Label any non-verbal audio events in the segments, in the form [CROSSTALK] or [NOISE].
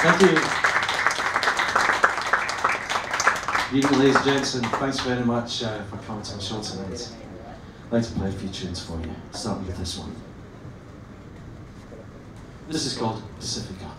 Thank you. Evening, ladies and gents, and thanks very much uh, for coming to the show tonight. I'd like to play a few tunes for you, starting with this one. This is called Pacifica.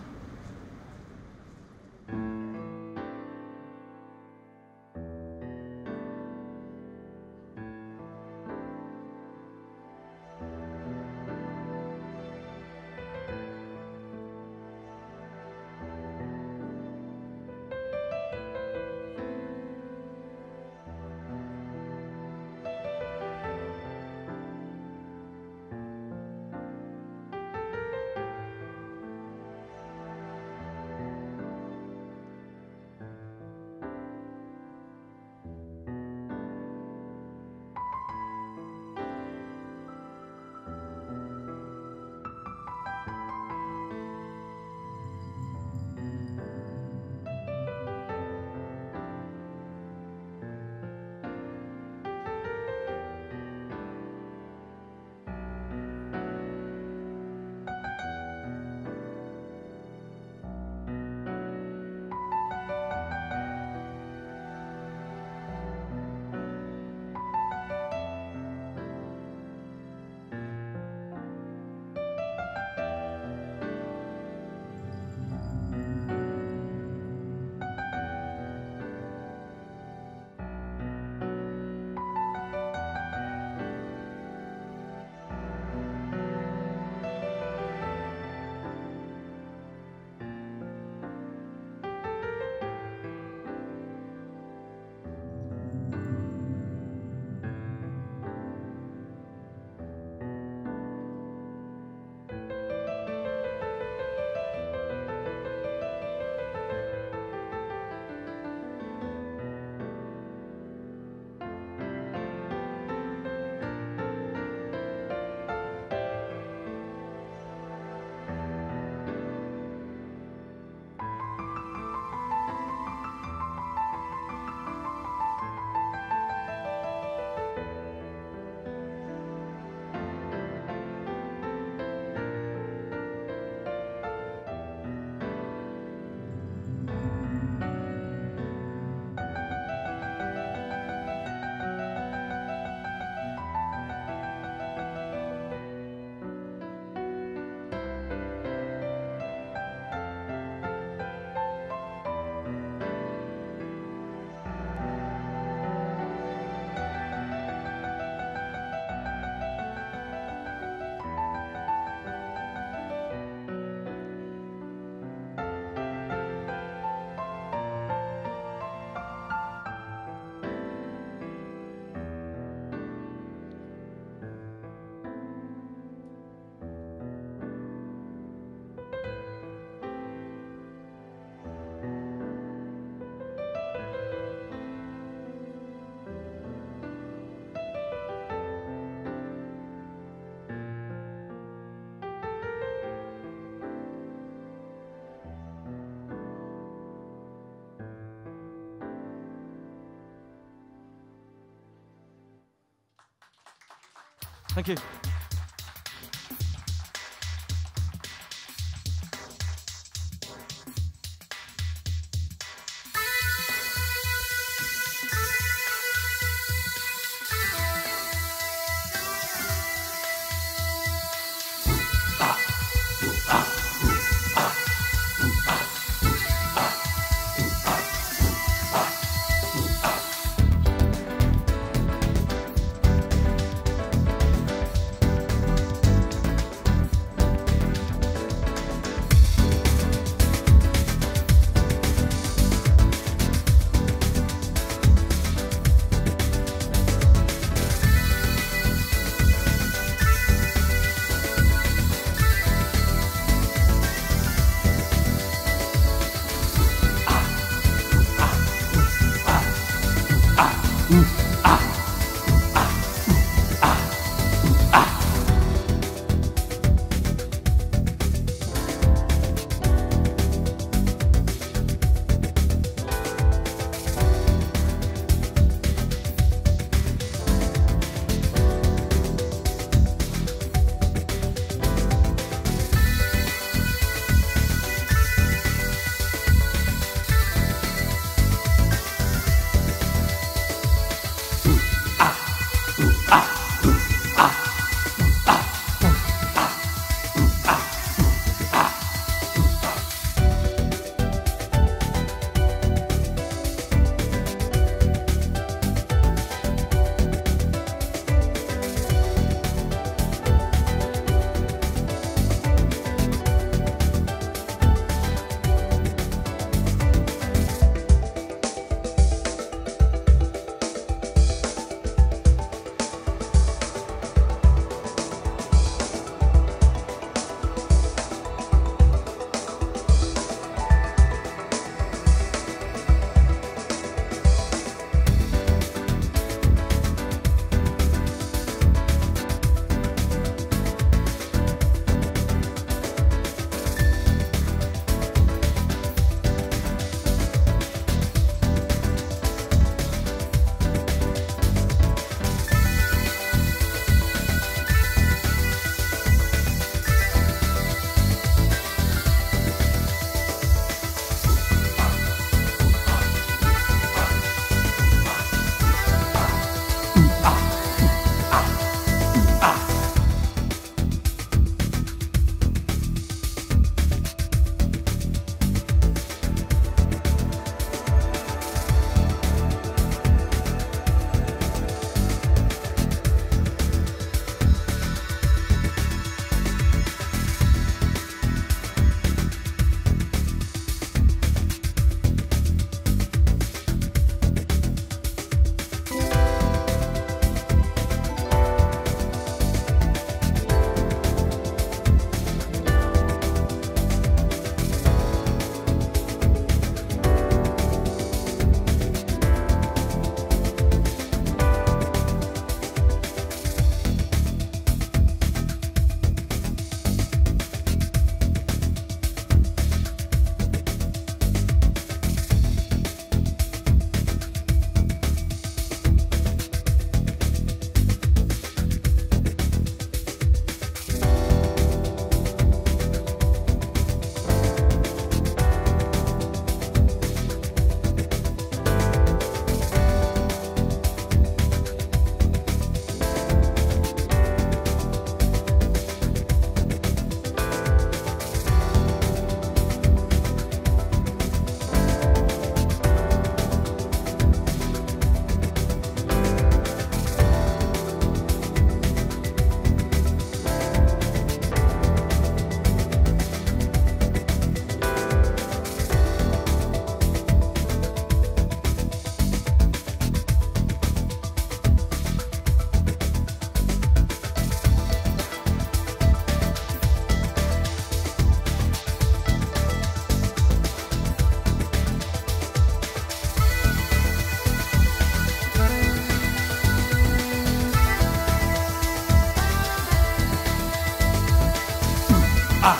ah,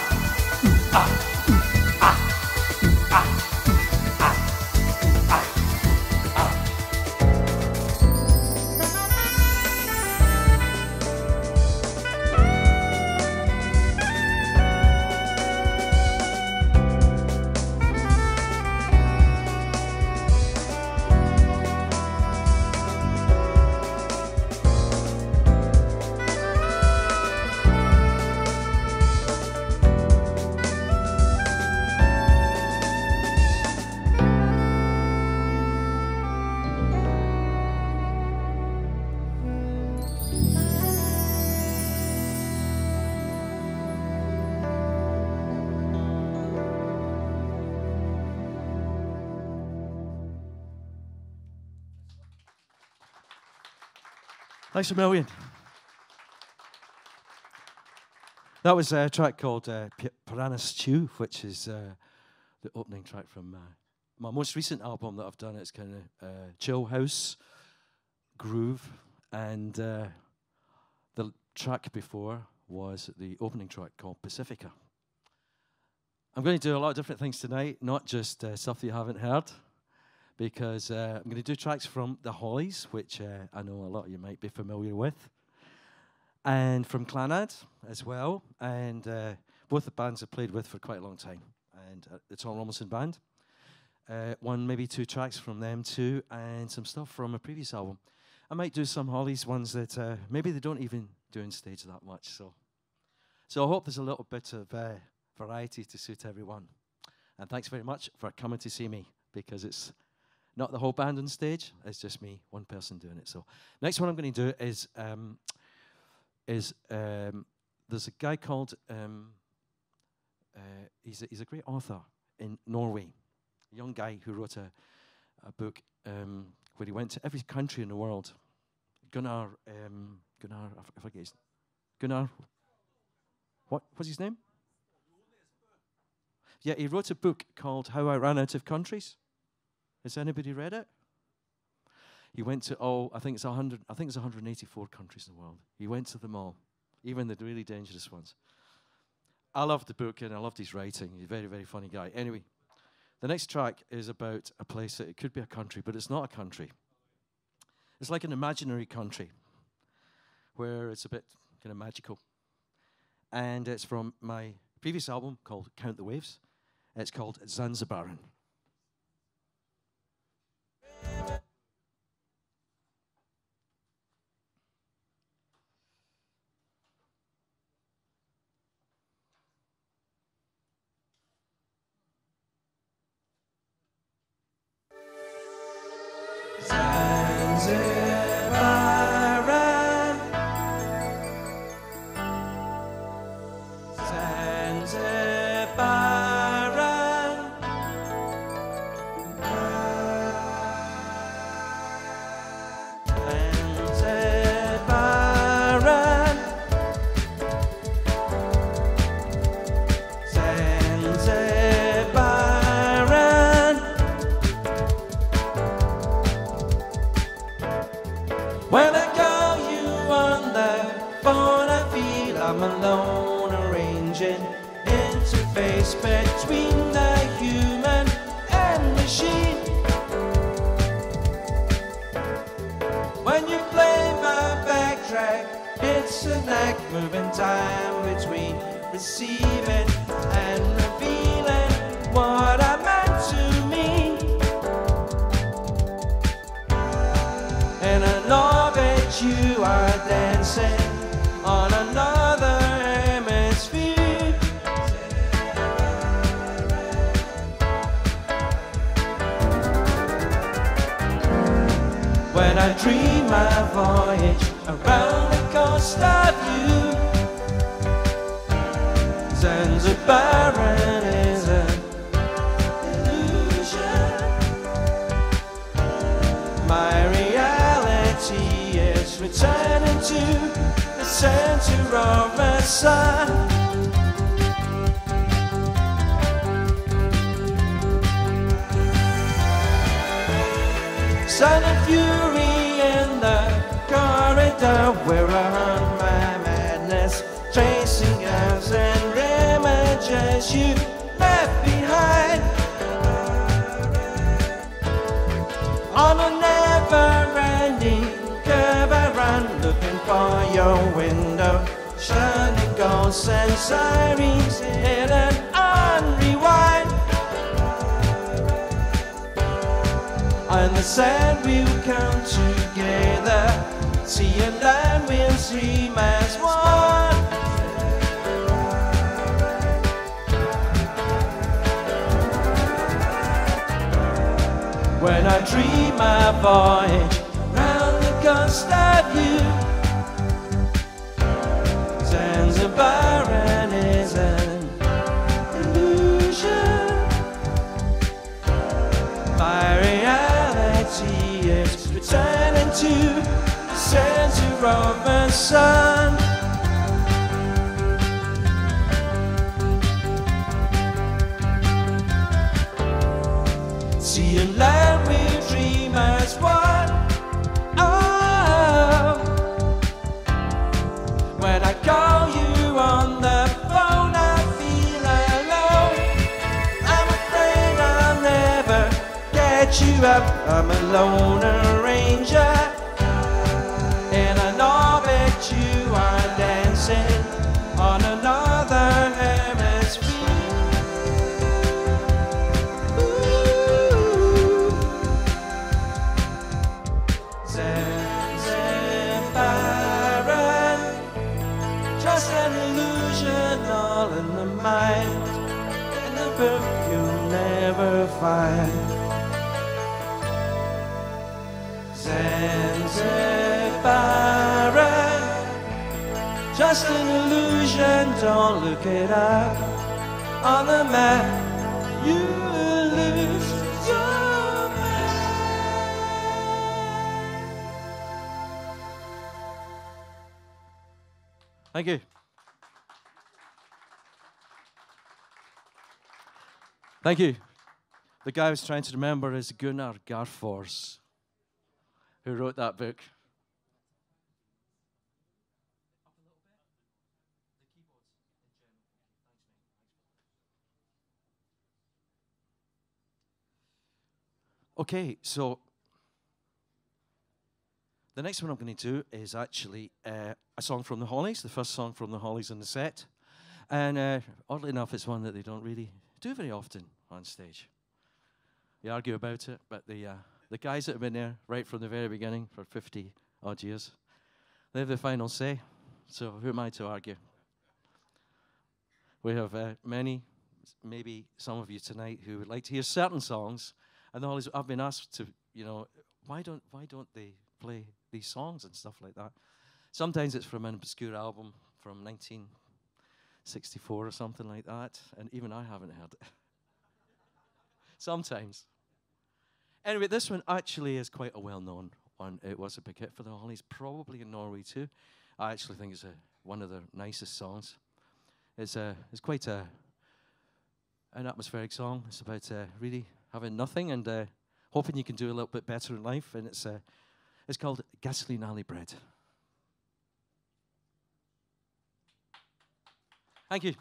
ooh, ah. Thanks a million. That was a track called uh, Piranha Stew, which is uh, the opening track from uh, my most recent album that I've done. It's kind of uh, chill house groove, and uh, the track before was the opening track called Pacifica. I'm going to do a lot of different things tonight, not just uh, stuff that you haven't heard, because uh, I'm going to do tracks from the Hollies, which uh, I know a lot of you might be familiar with, and from Clannad as well. And uh, both the bands I've played with for quite a long time, and uh, the Tom Robinson Band. Uh, one, maybe two tracks from them too, and some stuff from a previous album. I might do some Hollies ones that maybe they don't even do on stage that much. So, so I hope there's a little bit of variety to suit everyone. And thanks very much for coming to see me because it's not the whole band on stage, it's just me, one person doing it. So, next one I'm going to do is um, is um, there's a guy called um, uh, he's a, he's a great author in Norway, a young guy who wrote a, a book um, where he went to every country in the world. Gunnar um, Gunnar I forget his Gunnar. What was his name? Yeah, he wrote a book called How I Ran Out of Countries. Has anybody read it? He went to all, I think it's 100, I think it's 184 countries in the world. He went to them all, even the really dangerous ones. I loved the book and I loved his writing. He's a very, very funny guy. Anyway, the next track is about a place that it could be a country, but it's not a country. It's like an imaginary country where it's a bit kind of magical. And it's from my previous album called Count the Waves. It's called Zanzibaran. I dream my voyage around the coast of you. Zanzibar is an illusion. My reality is returning to the center of the sun. son of you wonder where I'm my madness. Chasing us and images you left behind. On a never-ending curve I run looking for your window. Shining ghosts and sirens in on rewind and the sand will come together see and then we'll see as one. When I dream my voyage round the coast of you, Zanzibar and is an illusion. My reality is returning to center of sun. See a land we dream as one. Oh, when I call you on the phone, I feel alone. I'm afraid I'll never get you up. I'm a loner ranger, find. Zanzibaran, just an illusion, don't look it up on the map. You lose your mind. Thank you. Thank you. The guy I was trying to remember is Gunnar Garfors, who wrote that book. Okay, so the next one I'm going to do is actually uh, a song from the Hollies, the first song from the Hollies in the set. And uh, oddly enough, it's one that they don't really do very often on stage. They argue about it, but the, uh, the guys that have been there right from the very beginning for 50 odd years, they have the final say. So who am I to argue? We have uh, many, maybe some of you tonight, who would like to hear certain songs, and Hollies. I've been asked to, you know, why don't why don't they play these songs and stuff like that? Sometimes it's from an obscure album from 1964 or something like that, and even I haven't heard it. [LAUGHS] Sometimes. Anyway, this one actually is quite a well-known one. It was a big hit for the Hollies, probably in Norway too. I actually think it's a, one of their nicest songs. It's a, it's quite a, an atmospheric song. It's about uh, really having nothing and uh, hoping you can do a little bit better in life. And it's, uh, it's called Gasoline Alley Bred. Thank you.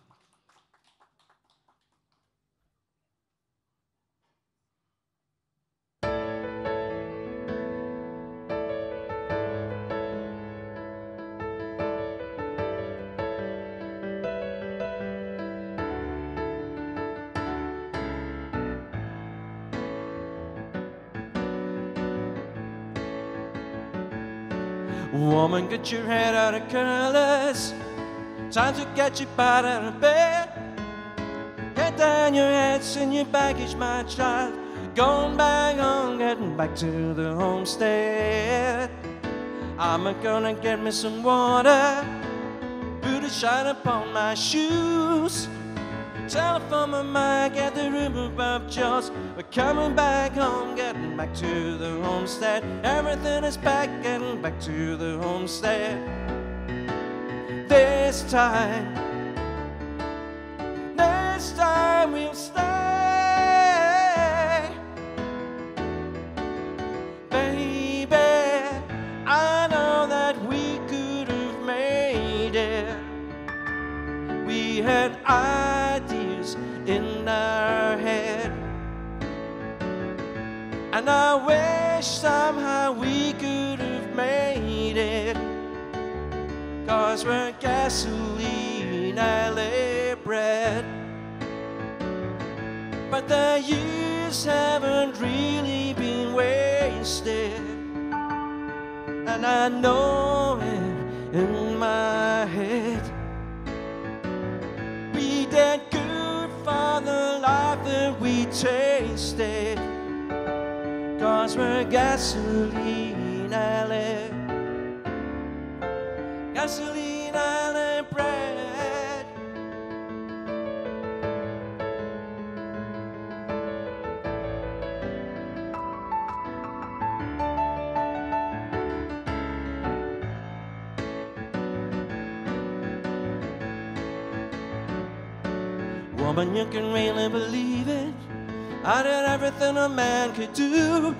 Woman, get your head out of colors. Time to get your butt out of bed. Get down your heads and your baggage, my child. Going back home, getting back to the homestead. I'm gonna get me some water. Put a shine upon my shoes. Telephone my mind, get the room above jaws. We're coming back home, getting back to the homestead. Everything is back, getting back to the homestead. This time, this time we'll stay. Baby, I know that we could have made it. We had ideas And I wish somehow we could have made it. Cause we're gasoline alley bred. But the years haven't really been wasted. And I know it in my head. We did good for the life that we tasted cars were gasoline alley, gasoline alley bred. Woman, you can really believe it. I did everything a man could do.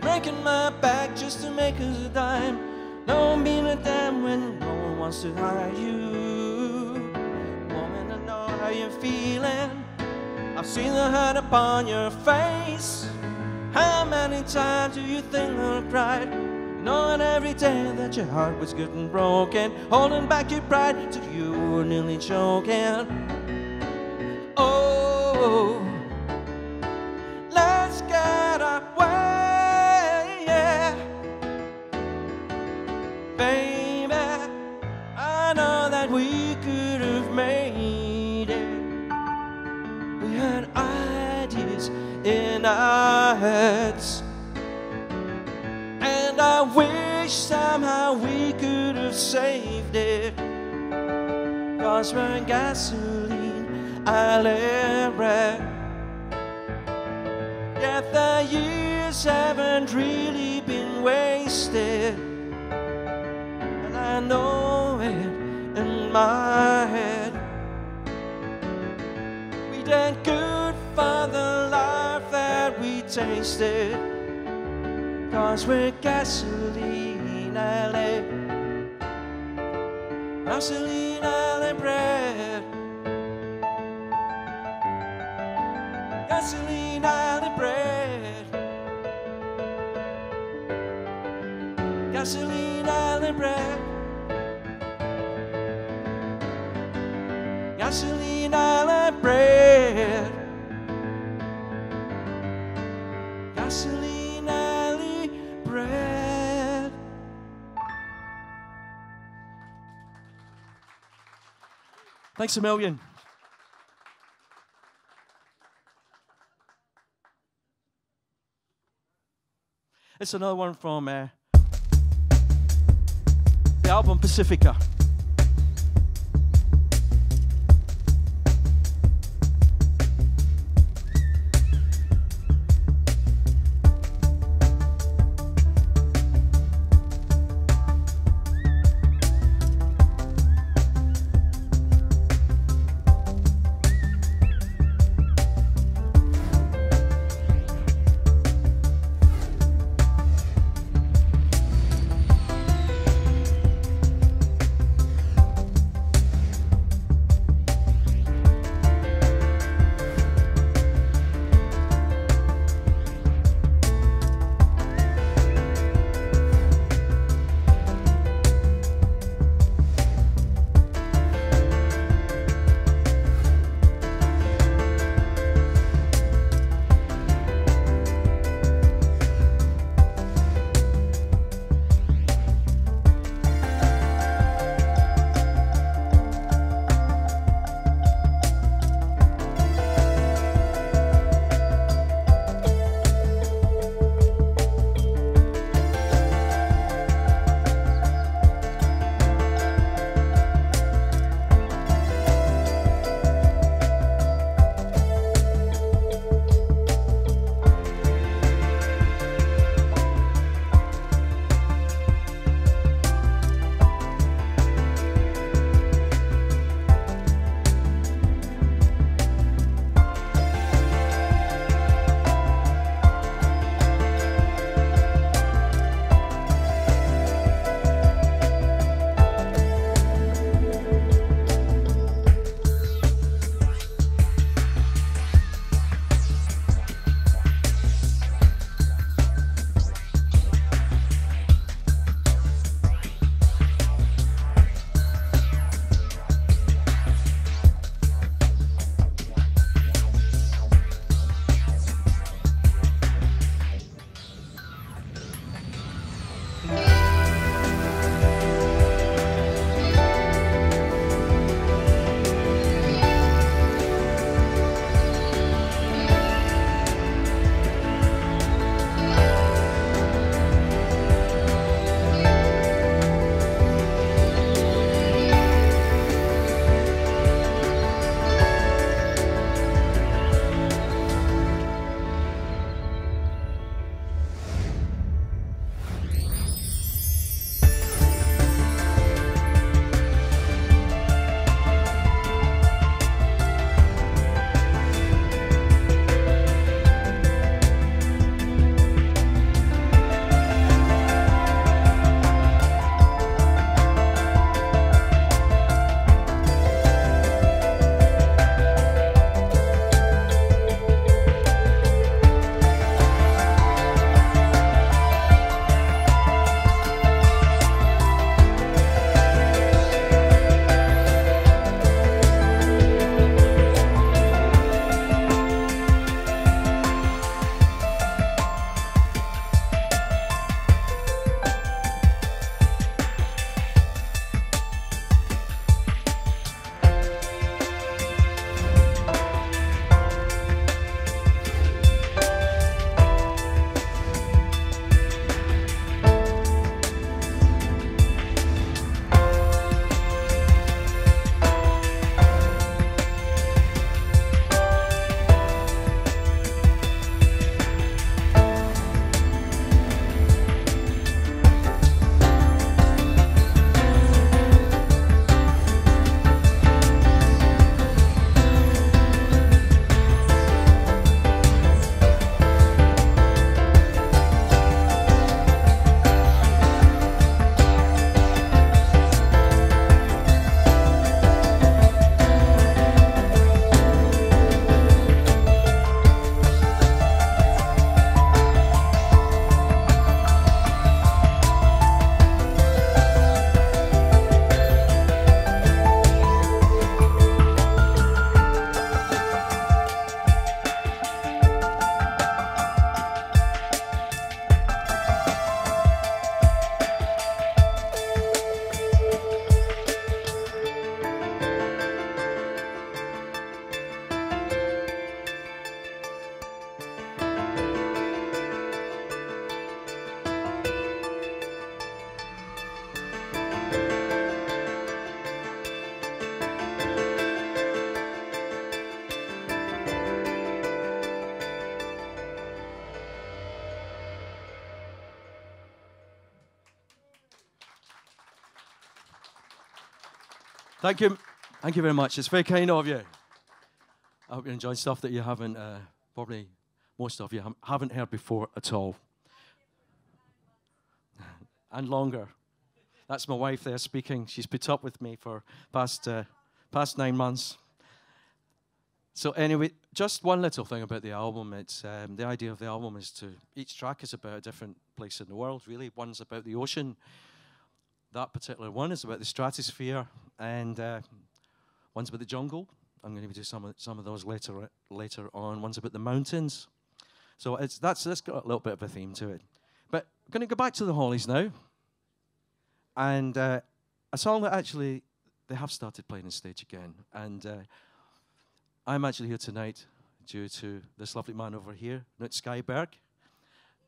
Breaking my back just to make us a dime. No being a damn when no one wants to hire you. Woman, I know how you're feeling. I've seen the hurt upon your face. How many times do you think I've cried? Knowing every day that your heart was getting broken, holding back your pride till you were nearly choking. Oh, heads. And I wish somehow we could have saved it. Cause we're gasoline, I let red. Yet the years haven't really been wasted. And I know it in my head. We did good life we tasted. Cause we're gasoline, LA. Gasoline, LA bread. Gasoline, LA bread. Gasoline, LA bread. Gasoline, LA bread. Thanks a million. It's another one from uh, the album Pacifica. Thank you. Thank you very much. It's very kind of you. I hope you enjoyed stuff that you haven't, uh, probably most of you haven't heard before at all. [LAUGHS] and longer. That's my wife there speaking. She's put up with me for past, uh, past nine months. So anyway, just one little thing about the album. It's um, the idea of the album is to each track is about a different place in the world. Really, one's about the ocean. That particular one is about the stratosphere, and uh, one's about the jungle. I'm going to do some of some of those later later on. One's about the mountains. So it's that's that's got a little bit of a theme to it. But I'm going to go back to the Hollies now and uh, a song that actually they have started playing on stage again. And uh, I'm actually here tonight due to this lovely man over here, Knut Skyberg.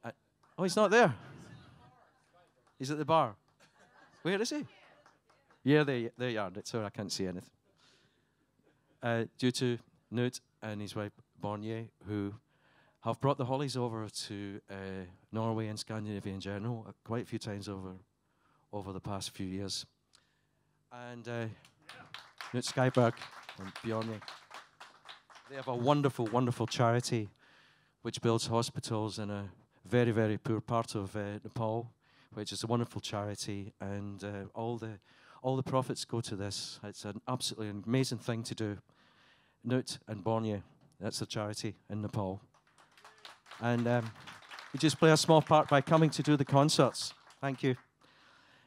Uh, oh, he's not there. He's at the bar. Where is he? Yeah, there you are. Sorry, I can't see anything. Uh, due to Knut and his wife Borgne, who have brought the Hollies over to uh, Norway and Scandinavia in general uh, quite a few times over over the past few years. And uh, Knut Skyberg and Bjorn, they have a wonderful, wonderful charity which builds hospitals in a very, very poor part of uh, Nepal, which is a wonderful charity, and uh, all the all the profits go to this. It's an absolutely amazing thing to do. Knut and Borgne, that's a charity in Nepal. And um, we just play a small part by coming to do the concerts. Thank you.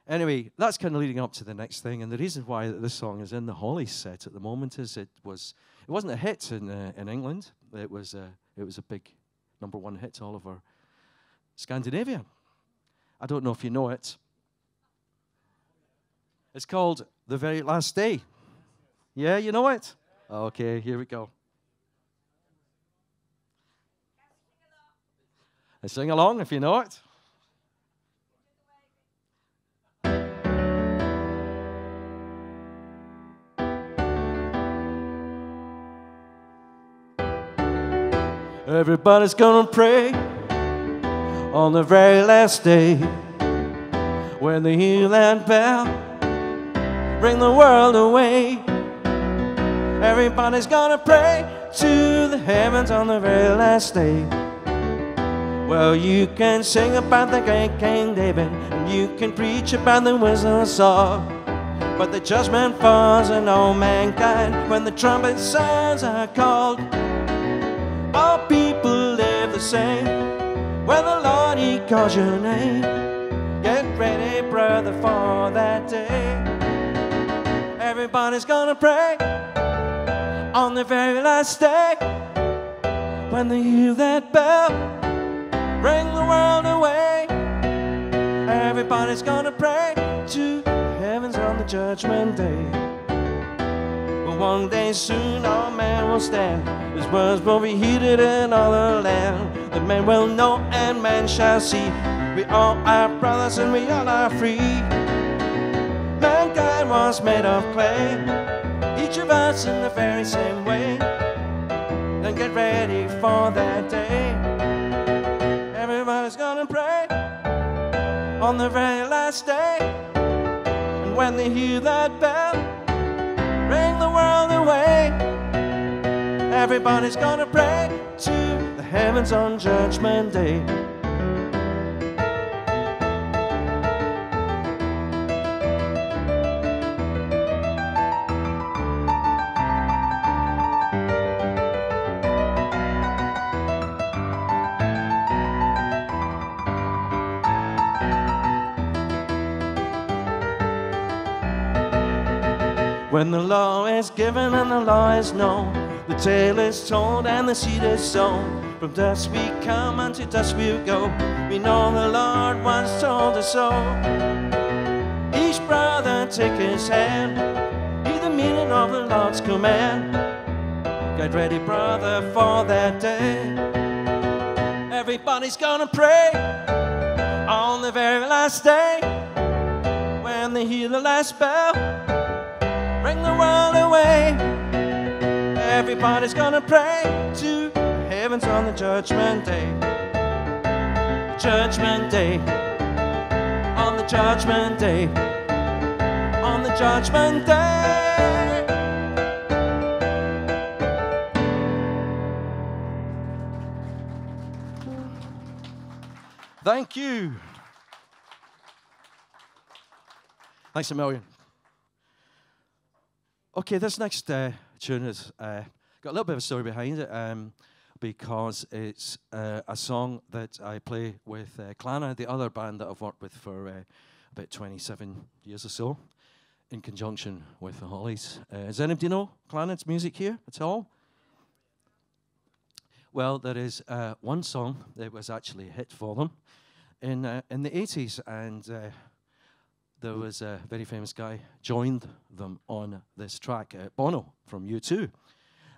Anyway, that's kind of leading up to the next thing, and the reason why this song is in the Holly set at the moment is it was it wasn't a hit in uh, in England. It was a it was a big number one hit all over Scandinavia. I don't know if you know it. It's called The Very Last Day. Yeah, you know it? Okay, here we go. Sing along if you know it. Everybody's gonna pray on the very last day when they hear that bell bring the world away. Everybody's gonna pray to the heavens on the very last day. Well, you can sing about the great King David, and you can preach about the wisdom of Saul. But the judgment falls on all mankind when the trumpet sounds are called all people live the same. When the Lord He calls your name, get ready, brother, for that day. Everybody's gonna pray on the very last day. When they hear that bell, ring the world away. Everybody's gonna pray to heavens on the judgment day But one day soon all man will stand. His words will be heeded in all the land. The man will know and man shall see. We all are brothers and we all are free. Mankind was made of clay, each of us in the very same way. Then get ready for that day. Everybody's gonna pray on the very last day. And when they hear that bell, ring the world away. Everybody's gonna pray to the heavens on Judgment Day. When the law is given and the law is known, the tale is told and the seed is sown. From dust we come unto dust we go. We know the Lord once told us so. Each brother take his hand, hear the meaning of the Lord's command. Get ready, brother, for that day. Everybody's gonna pray on the very last day when they hear the last bell bring the world away. Everybody's gonna pray to heavens on the judgment day. Judgment day. On the judgment day. on the judgment day. Thank you. Thanks a million. Okay, this next uh, tune has uh, got a little bit of a story behind it um, because it's uh, a song that I play with uh, the other band that I've worked with for uh, about 27 years or so, in conjunction with the Hollies. Uh, does anybody know Clannad's music here at all? Well, there is uh, one song that was actually a hit for them in in the 80s, and there was a very famous guy joined them on this track, uh, Bono from U2,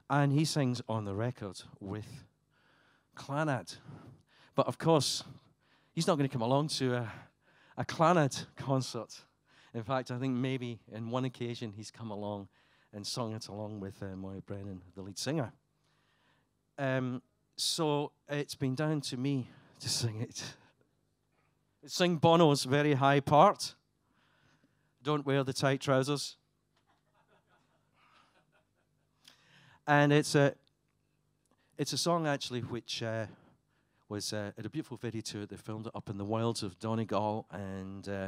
and he sings on the record with Clannad. But of course, he's not going to come along to a, a concert. In fact, I think maybe in one occasion he's come along and sung it along with uh, Moya Brennan, the lead singer. Um, so it's been down to me to sing it. Sing Bono's very high part. Don't wear the tight trousers. and it's a, it's a song actually which uh, was uh, at a beautiful video tour. They filmed it up in the wilds of Donegal, and uh,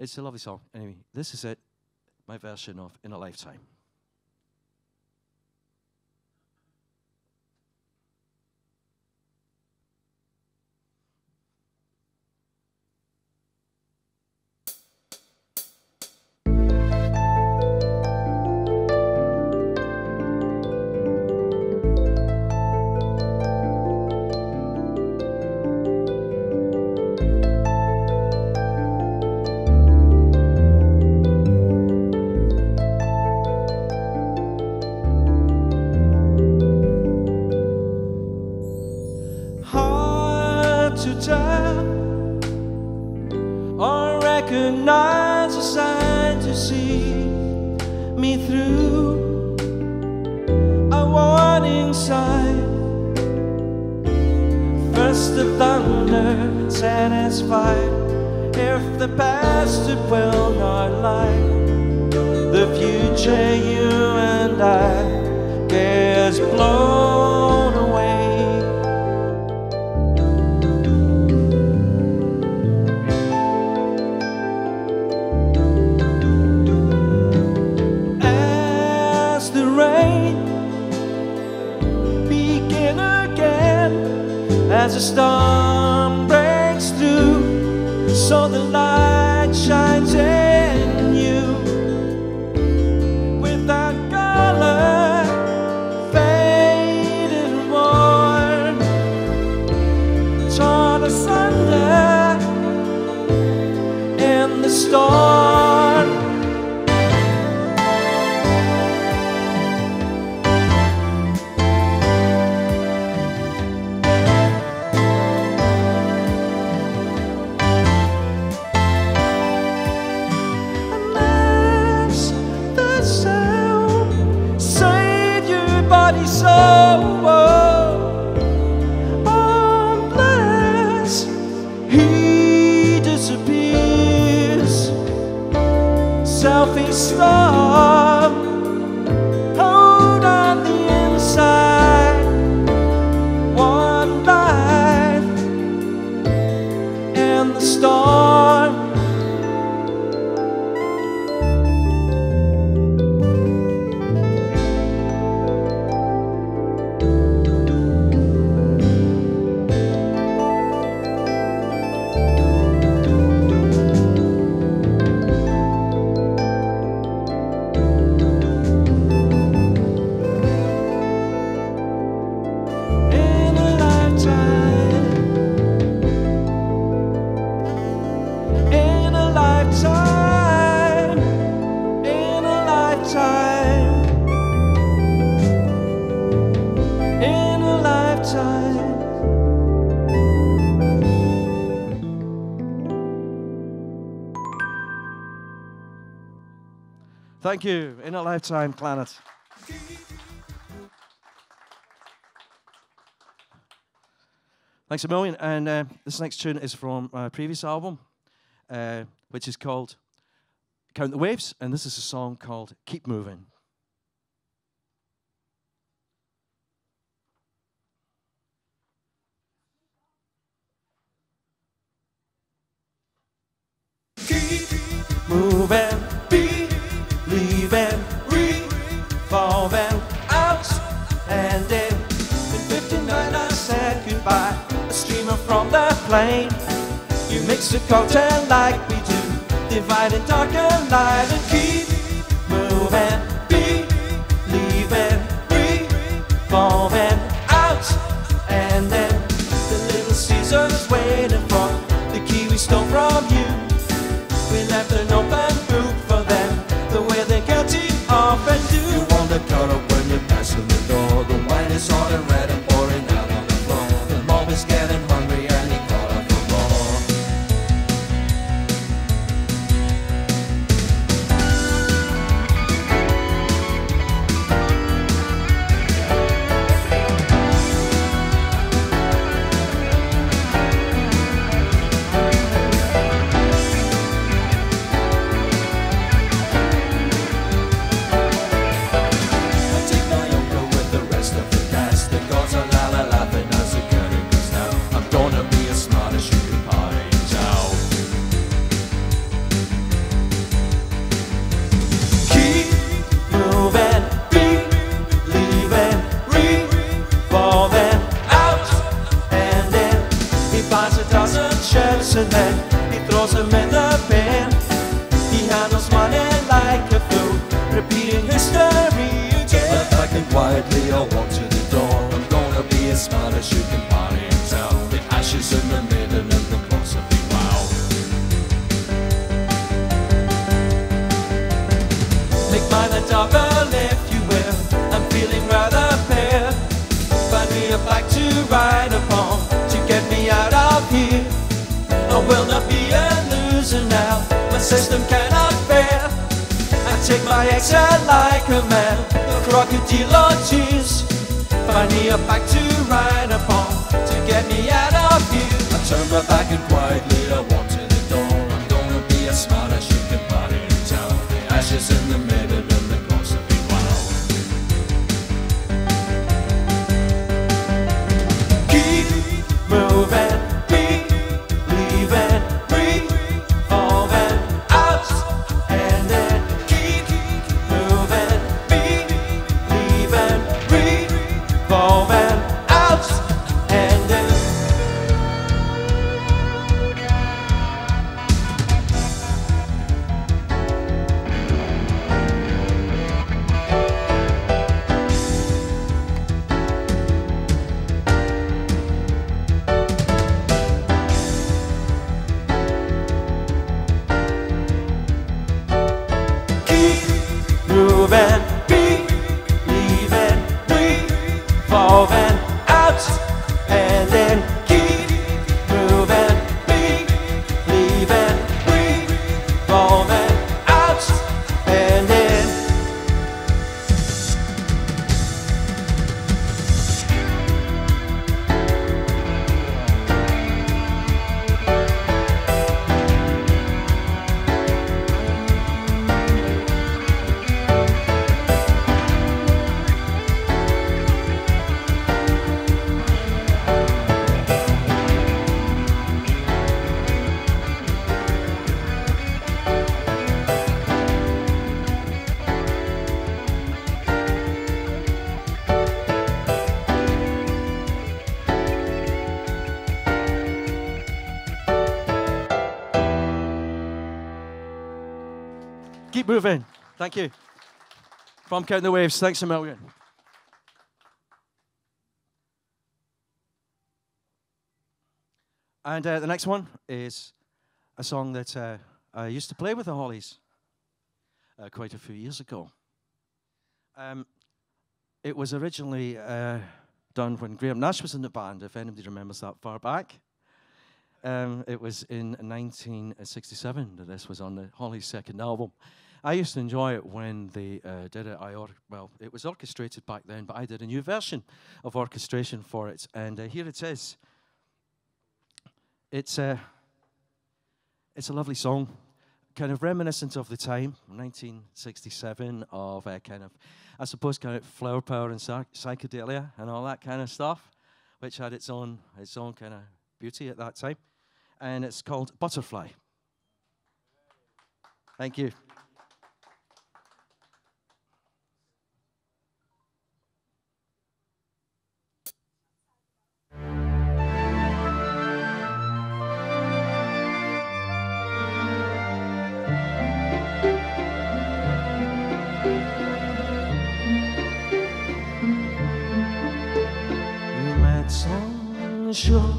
it's a lovely song. Anyway, this is it, my version of In a Lifetime. Thank you. In a lifetime, planet. Thanks a million. And uh, this next tune is from my previous album, uh, which is called Count the Waves. And this is a song called Keep Moving. moving. Thank you. From Count the Waves, thanks a million. And uh, the next one is a song that uh, I used to play with the Hollies uh, quite a few years ago. Um, it was originally uh, done when Graham Nash was in the band, if anybody remembers that far back. Um, it was in 1967 that this was on the Hollies' second album. I used to enjoy it when they uh, did it. I or- well, it was orchestrated back then, but I did a new version of orchestration for it, and uh, here it is. It's a it's a lovely song, kind of reminiscent of the time, 1967, of uh, kind of, I suppose, kind of flower power and psych- psychedelia and all that kind of stuff, which had its own its own kind of beauty at that time, and it's called Butterfly. Thank you. On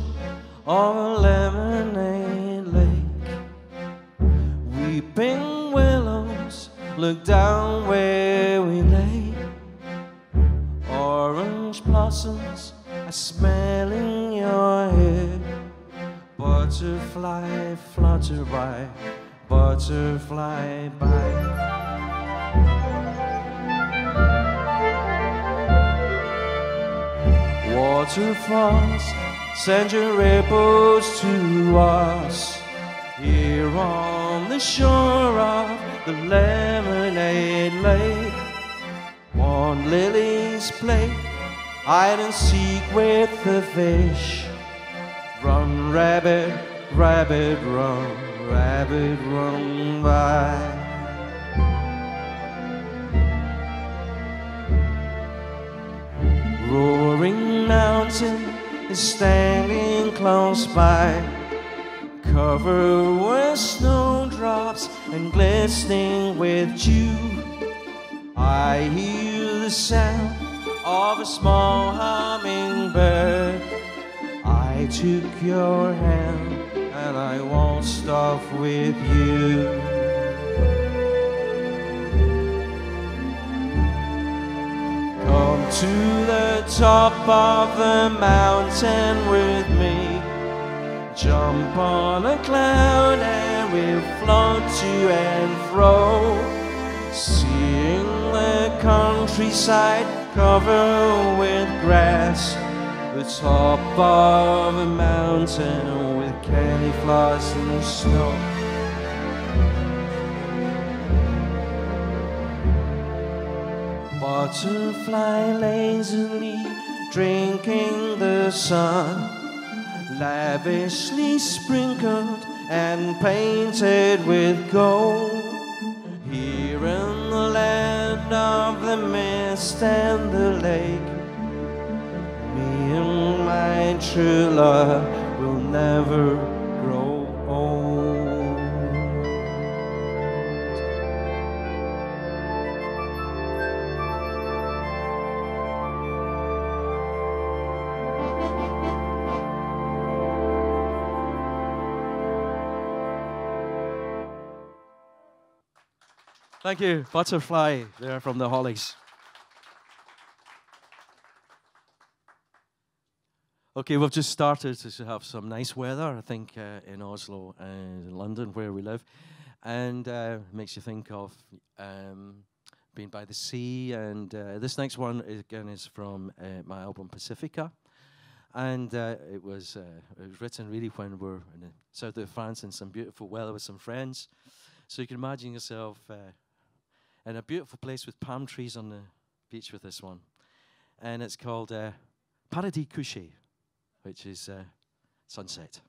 send your ripples to us here on the shore of the lemonade lake. Pond lilies play hide and seek with the fish. Run, rabbit, rabbit, run, rabbit, run by. Roaring Mountain is standing close by, covered with snowdrops and glistening with dew. I hear the sound of a small hummingbird. I took your hand and I waltzed off with you. Come to the top of the mountain with me. Jump on a cloud and we'll float to and fro. Seeing the countryside covered with grass. The top of a mountain with candy floss and snow. Butterfly lazily drinking the sun, lavishly sprinkled and painted with gold. Here in the land of the mist and the lake, me and my true love will never Thank you, Butterfly, there from the Hollies. Okay, we've just started to have some nice weather, I think, uh, in Oslo and in London, where we live. And uh, makes you think of um, being by the sea. And uh, this next one, is, again, is from uh, my album Pacifica. And uh, it, was, uh, it was written really when we were in the south of France in some beautiful weather with some friends. So you can imagine yourself in a beautiful place with palm trees on the beach with this one. And it's called uh, Paradis Couché, which is uh, sunset.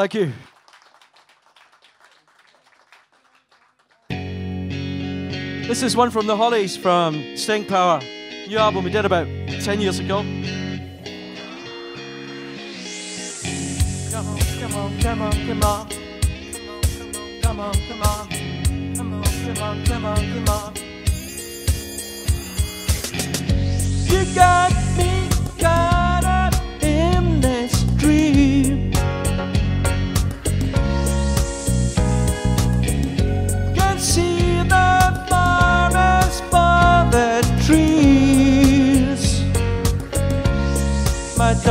Thank you. This is one from the Hollies from Staying Power, new album we did about 10 years ago. Come on, come on, come on, come on. Come on, come on, come on, come on, come on, come on. You got me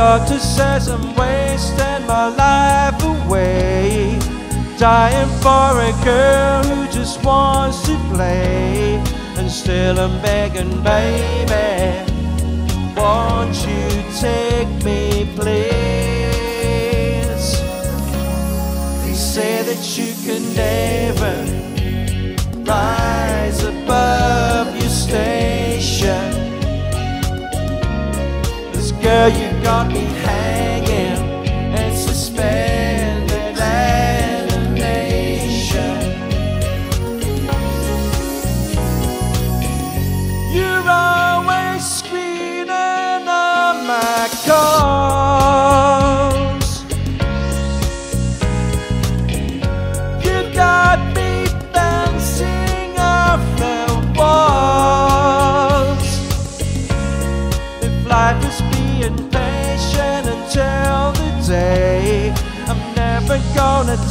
doctor says I'm wasting my life away. Dying for a girl who just wants to play. And still I'm begging, baby. Won't you take me, please? They say that you can never rise above your station. This girl, you got me hanging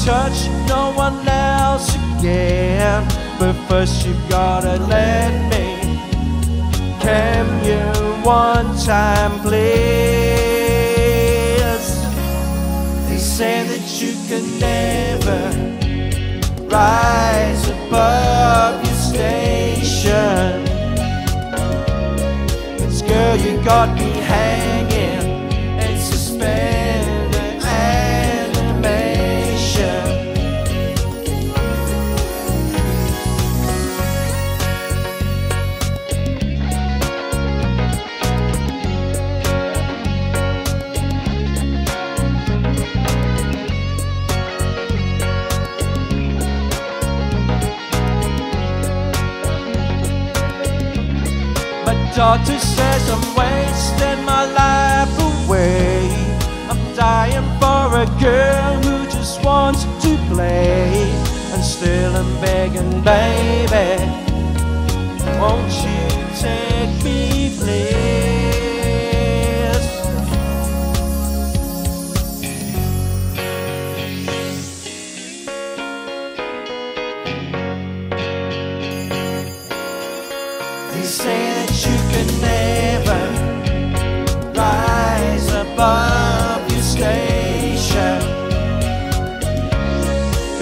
touch no one else again. But first, you've gotta let me. Can you one time, please? They say that you can never rise above your station. Cause girl, you got me hanging daughter says I'm wasting my life away. I'm dying for a girl who just wants to play. And still I'm begging, baby, won't you take me, please?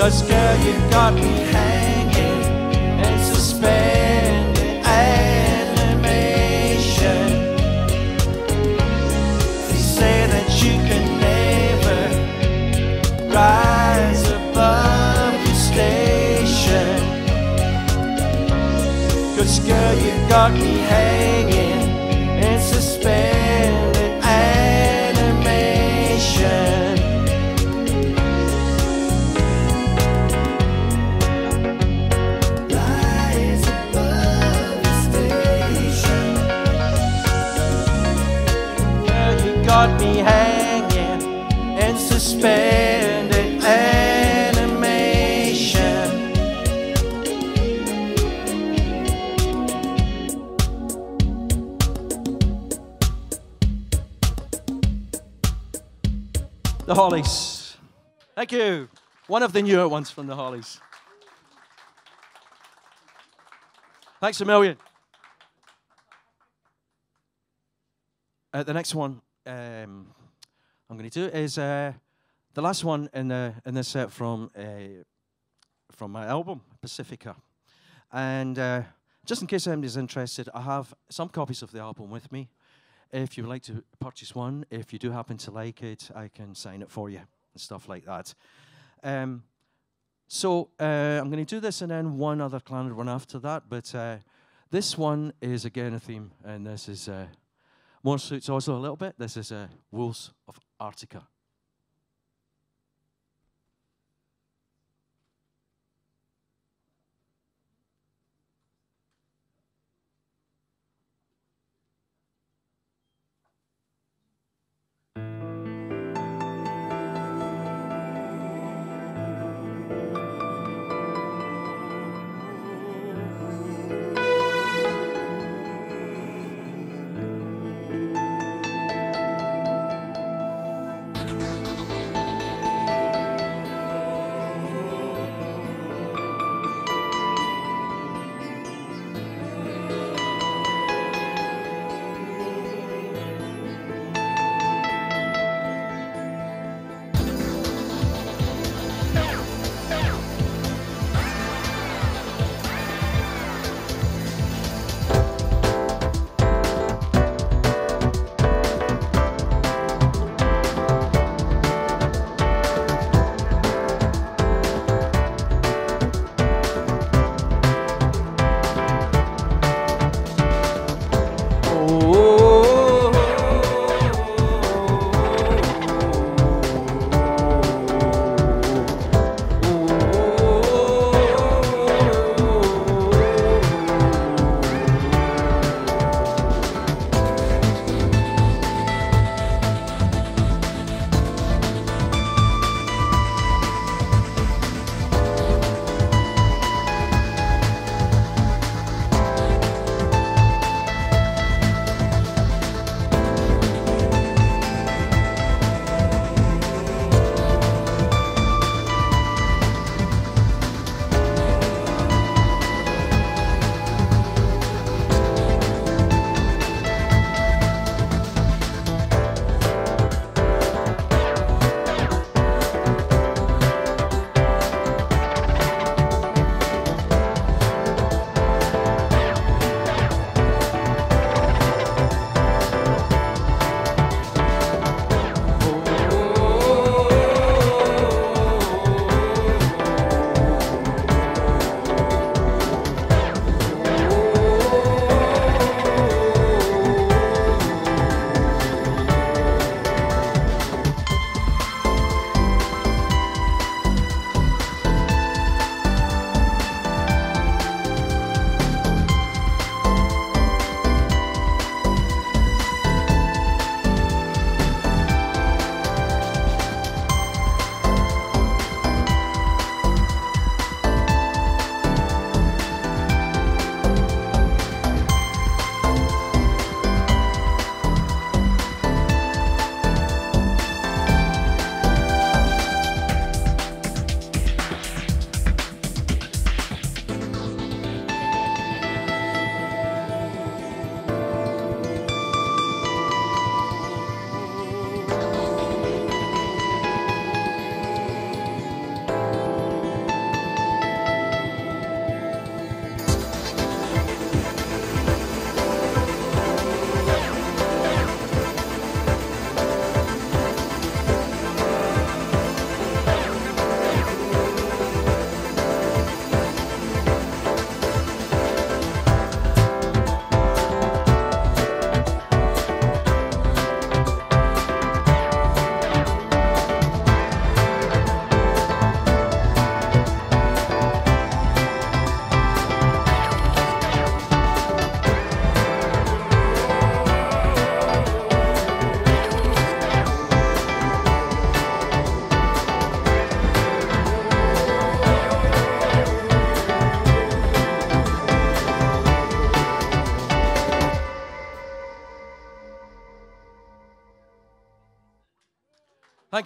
Cause girl, you've got me hanging and suspended animation. They say that you can never rise above your station. Cause girl, you got me hanging Hollies. Thank you. One of the newer ones from the Hollies. Thanks a million. Uh, the next one um, I'm going to do is uh, the last one in the in this set from uh, from my album Pacifica, and uh, just in case anybody's interested, I have some copies of the album with me. If you would like to purchase one, if you do happen to like it, I can sign it for you and stuff like that. Um, so uh, I'm going to do this and then one other Clannad one after that. But uh, this one is again a theme, and this is uh, more suits also a little bit. This is uh, Wolves of Arctica.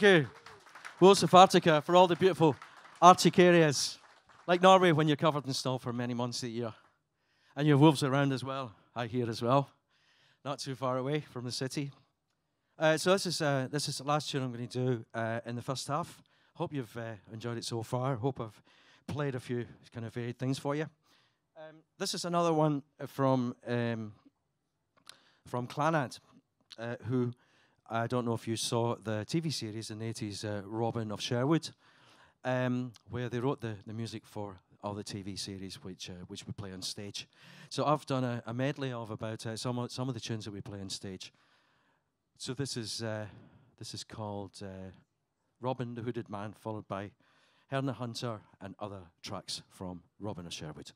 Thank you, Wolves of Arctica, for all the beautiful Arctic areas, like Norway when you're covered in snow for many months a year. And you have wolves around as well, I hear as well, not too far away from the city. Uh, so this is uh, this is the last tune I'm going to do uh, in the first half. Hope you've uh, enjoyed it so far. Hope I've played a few kind of varied things for you. Um, this is another one from um, from Clannad, uh, who I don't know if you saw the TV series in the 80s, uh, Robin of Sherwood, um, where they wrote the, the music for all the TV series which uh, which we play on stage. So I've done a, a medley of about uh, some of, some of the tunes that we play on stage. So this is uh, this is called uh, Robin the Hooded Man, followed by Herne the Hunter and other tracks from Robin of Sherwood.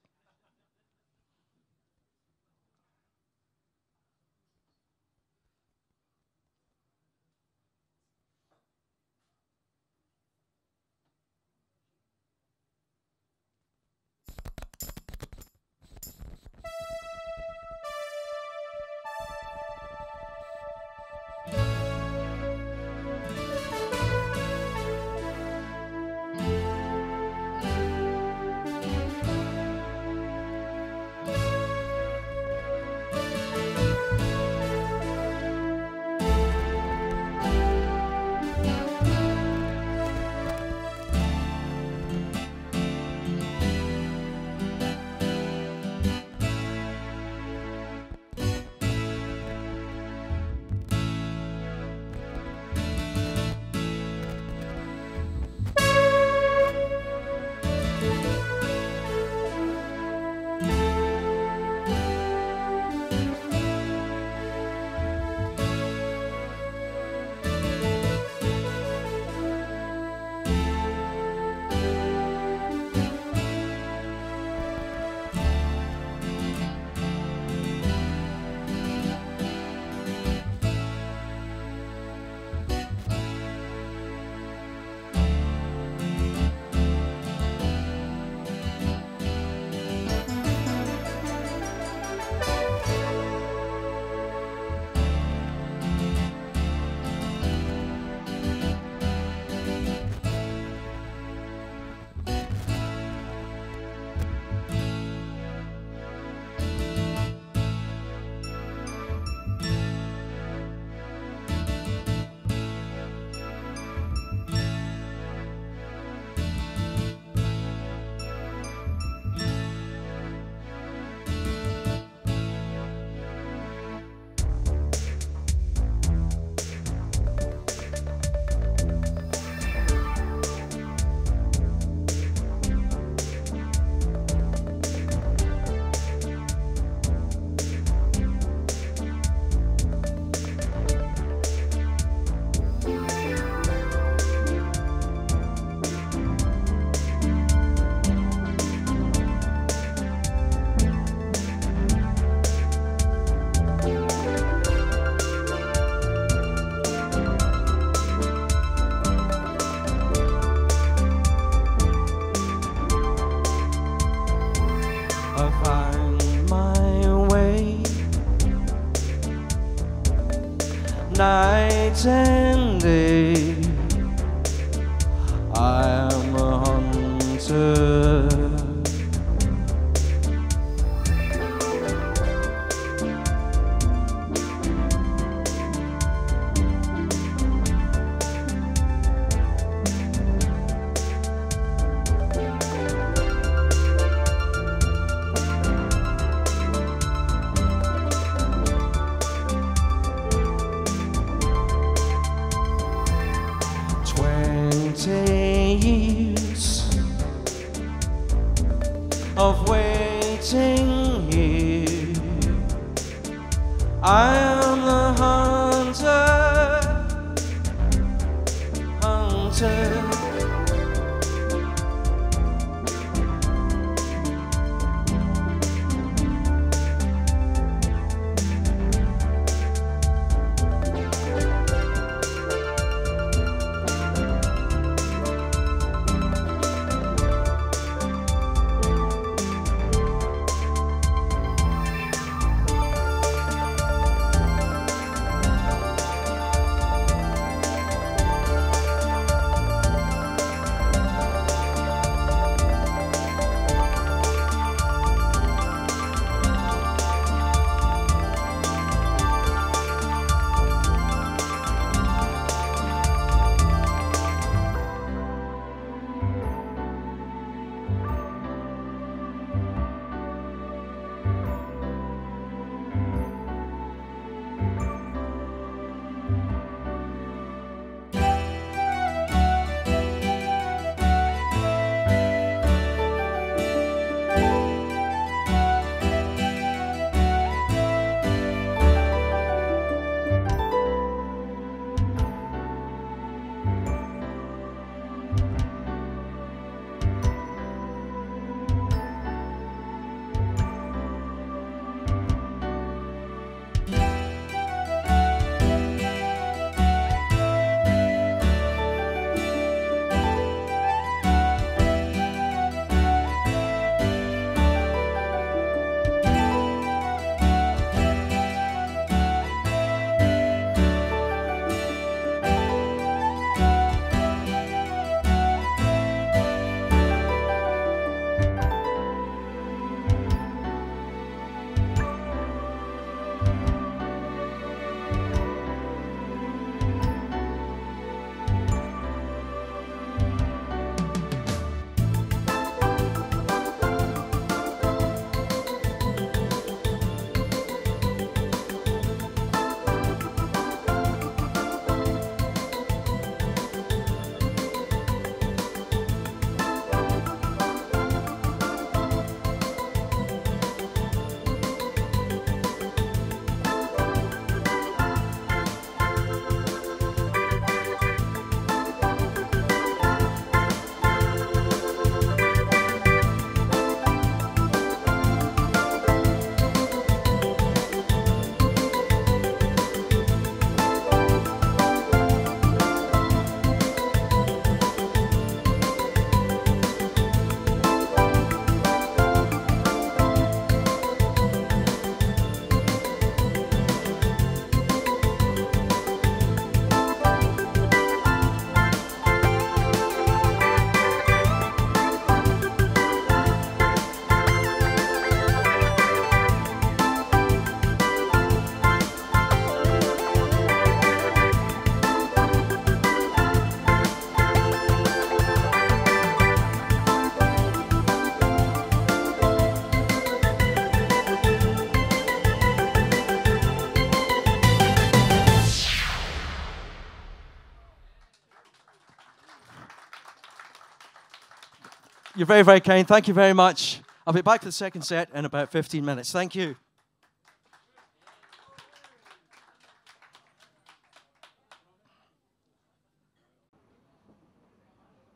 You're very, very kind. Thank you very much. I'll be back for the second set in about 15 minutes. Thank you.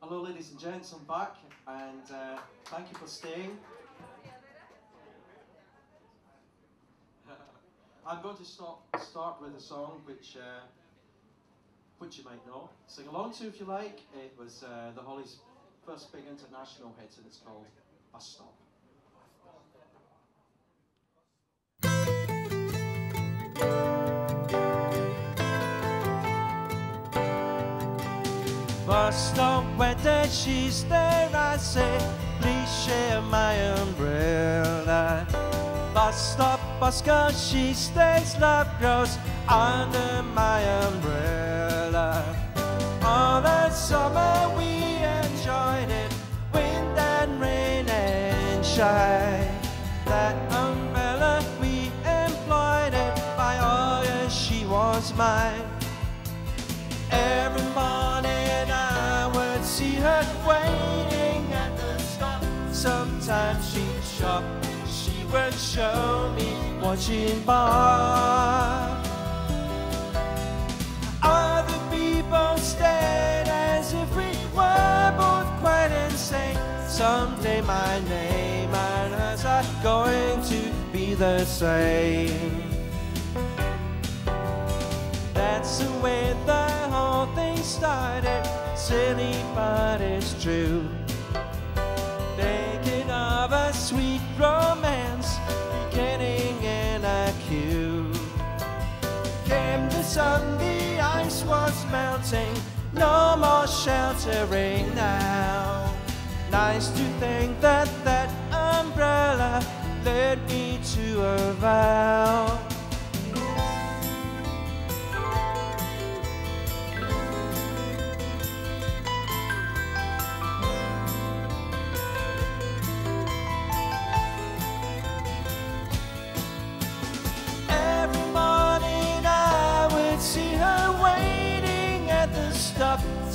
Hello, ladies and gents. I'm back, and uh, thank you for staying. [LAUGHS] I'm going to stop, start with a song which, uh, which you might know. Sing along to if you like. It was uh, the Hollies' first big international hit, and it's called Bus Stop. Bus stop, where does she stay? I say, please share my umbrella. Bus stop, bus girl, she stays, love grows under my umbrella. All that summer we shine. That umbrella we employed it, by August she was mine. Every morning I would see her waiting at the stop. Sometimes she'd shop, she would show me what she'd bought. Other people stared as if we were both quite insane. Someday my name are going to be the same. That's the way the whole thing started. Silly, but it's true. Thinking of a sweet romance beginning in a queue. Came the sun, the ice was melting. No more sheltering now. Nice to think that that umbrella led me to a vow.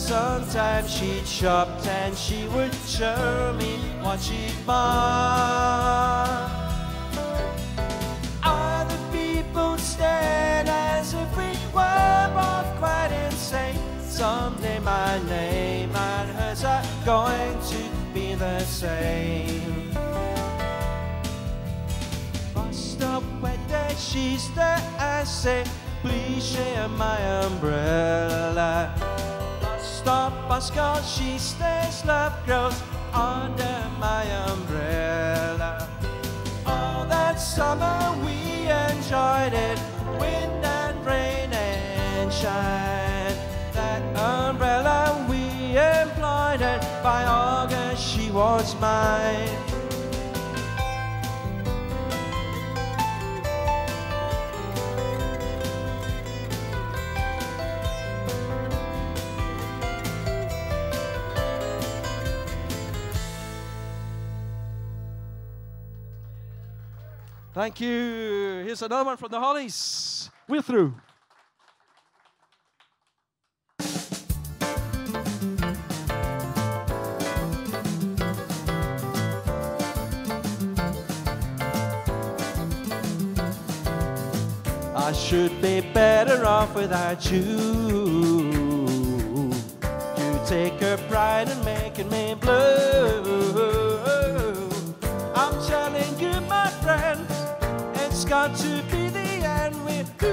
Sometimes she'd shop and she would show me what she'd bought. Other people stared as if we were both quite insane. Someday my name and hers are going to be the same. Bus stop where does she stay? I say, please share my umbrella. Stop, bus girl, she stays, love grows under my umbrella. All that summer we enjoyed it, wind and rain and shine. That umbrella we employed it, by August she was mine. Thank you. Here's another one from the Hollies. We're through. I should be better off without you. You take a pride in making me blue. I'm telling you, my friend, it's got to be the end with you.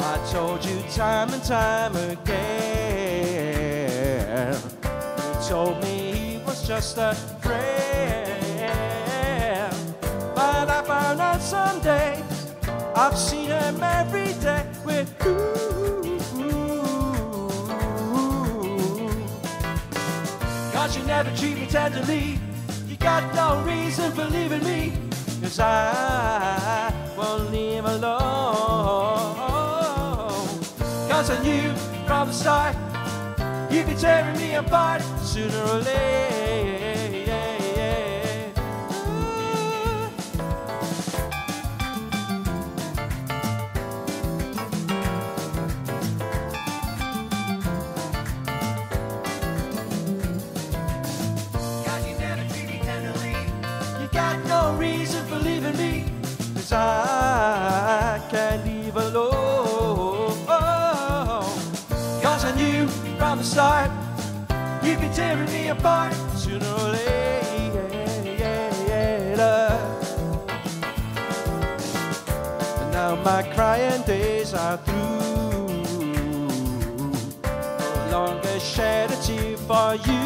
I told you time and time again. You told me he was just a friend. But I found out some days I've seen him every day with you. Never treat me tenderly. You got no reason for leaving me. Cause I won't leave alone. Cause I knew from the start you'd be tearing me apart sooner or later. Start you'd be tearing me apart sooner or later. And now my crying days are through. No longer shed a tear for you.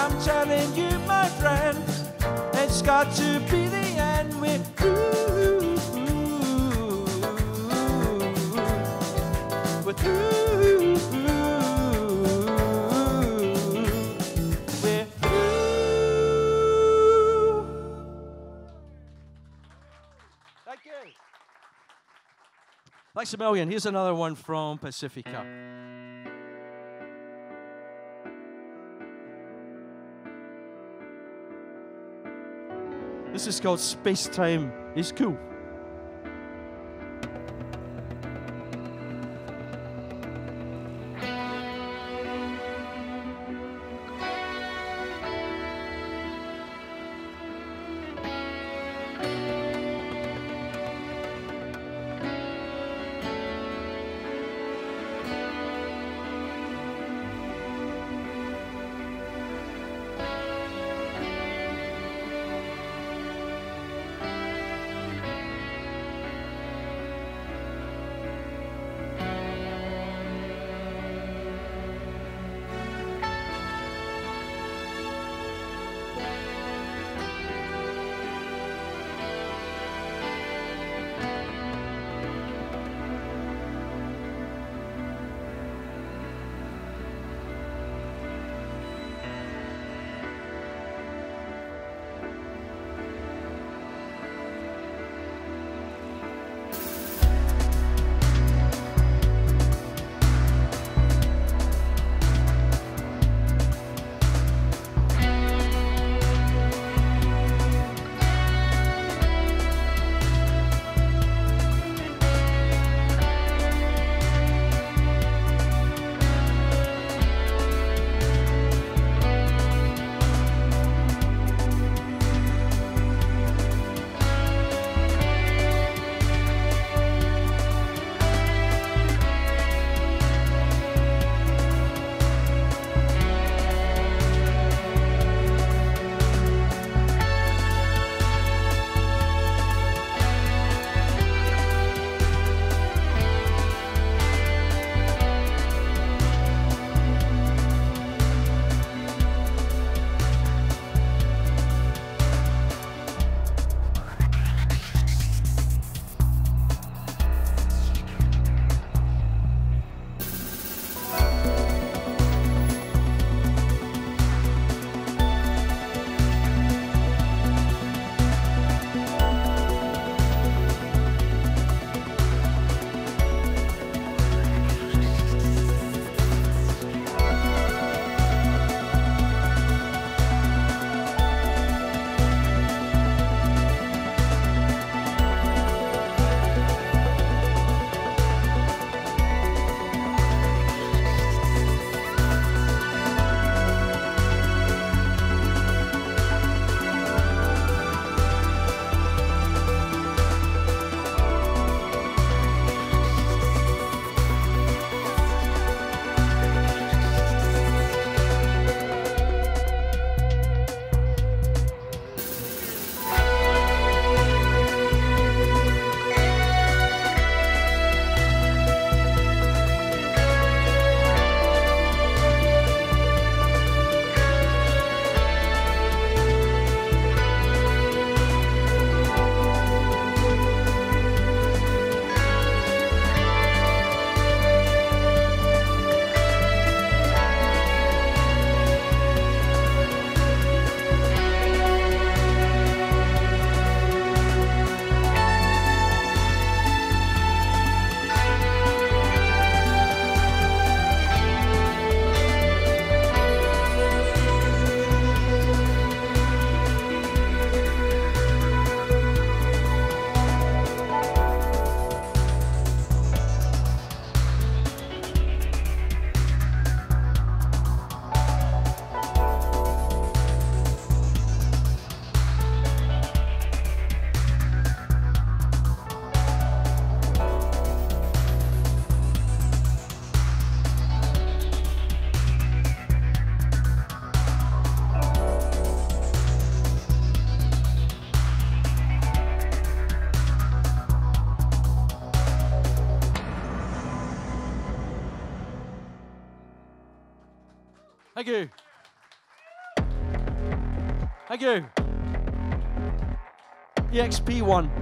I'm telling you, my friend, it's got to be the Thanks a million. Here's another one from Pacifica. This is called Space Time is Cool. Thank you. EXP1.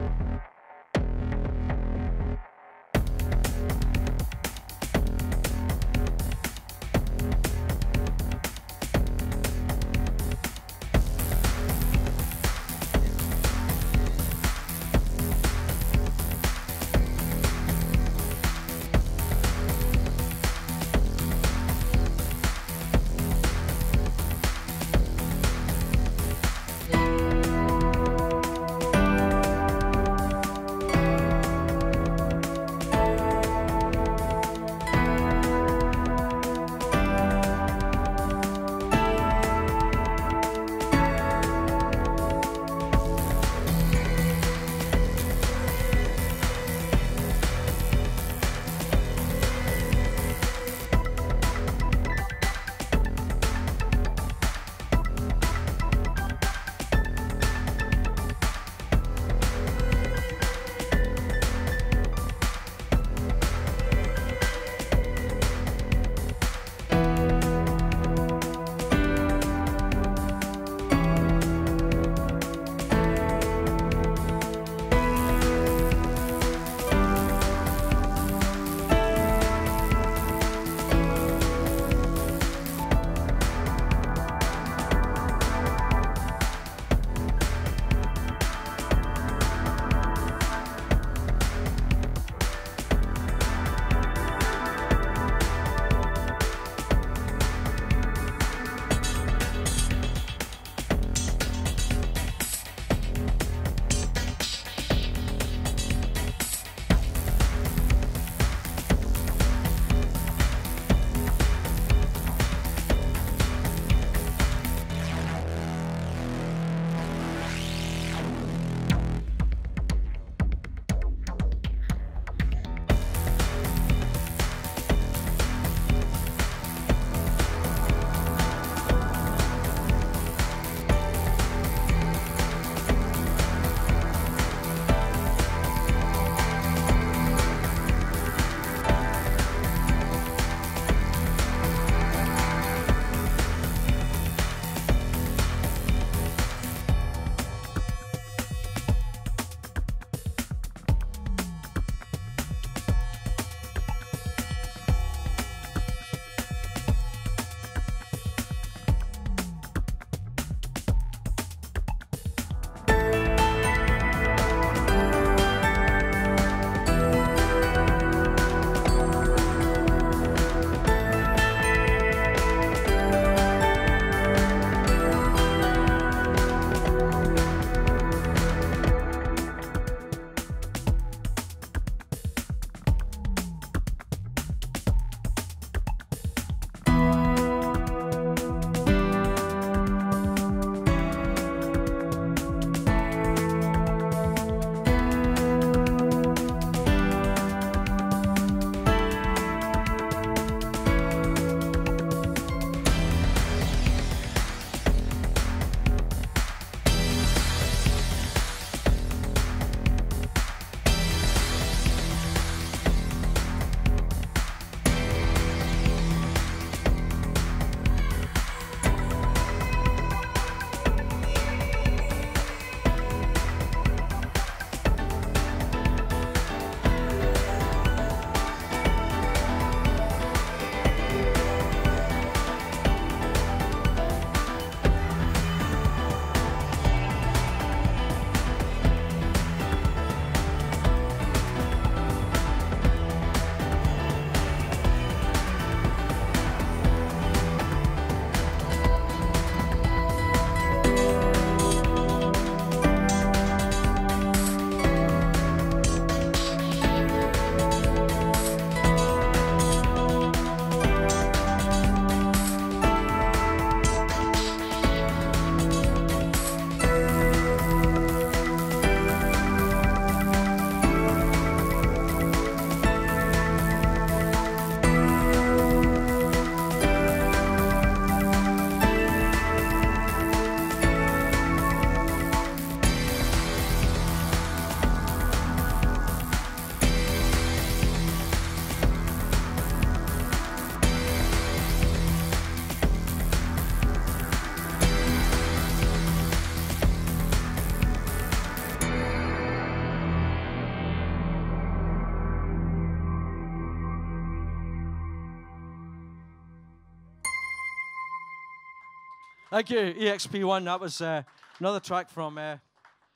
Thank you, EXP1. That was uh, another track from uh,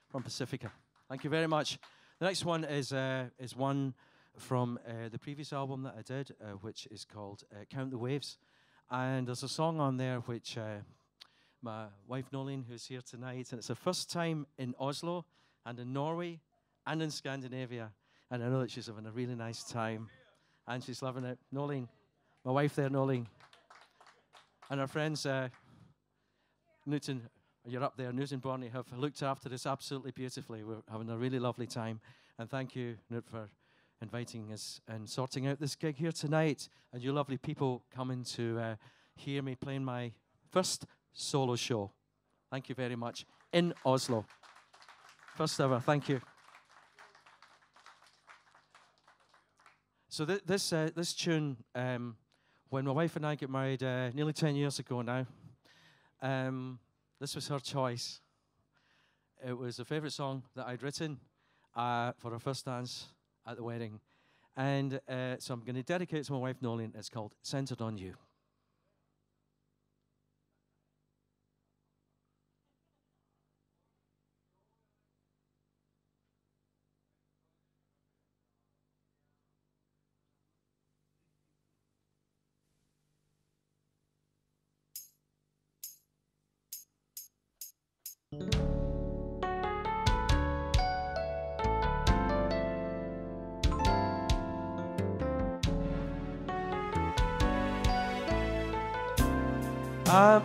from Pacifica. Thank you very much. The next one is uh, is one from uh, the previous album that I did, uh, which is called uh, Count the Waves. And there's a song on there which my wife Nolene, who's here tonight, and it's the first time in Oslo and in Norway and in Scandinavia. And I know that she's having a really nice time and she's loving it. Nolene, my wife there, Nolene. And our friends, Newton, you're up there, Newton Borney, have looked after us absolutely beautifully. We're having a really lovely time. And thank you, Newt, for inviting us and sorting out this gig here tonight. And you lovely people coming to uh, hear me playing my first solo show. Thank you very much. In Oslo. First ever. Thank you. So th- this uh, this tune, um, when my wife and I got married uh, nearly ten years ago now, um, this was her choice. It was a favourite song that I'd written uh, for her first dance at the wedding, and uh, so I'm going to dedicate it to my wife Nolene. It's called "Centered on You."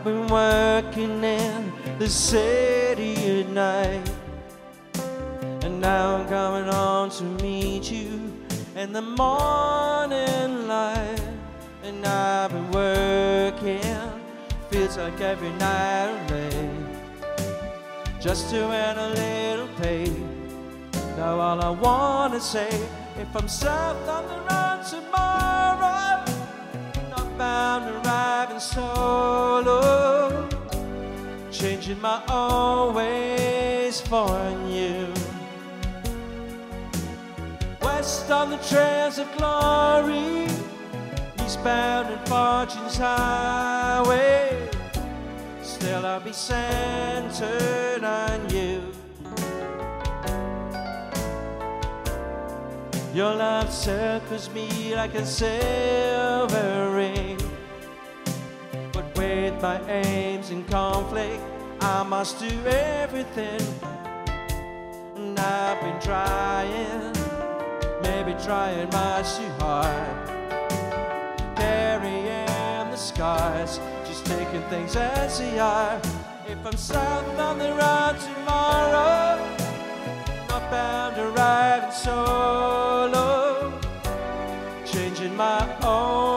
I've been working in the city at night. And now I'm coming on to meet you in the morning light. And I've been working, feels like every night and day. Just to earn a little pay. Now all I wanna say, if I'm south on the run tomorrow, bound to arriving solo, changing my own ways for you. West on the trails of glory, eastbound in fortune's highway. Still, I'll be centered on you. Your love circles me like a silver my aims in conflict, I must do everything. And I've been trying, maybe trying much too hard. Burying the scars, just taking things as they are. If I'm south on the road tomorrow, not bound to ride solo, changing my own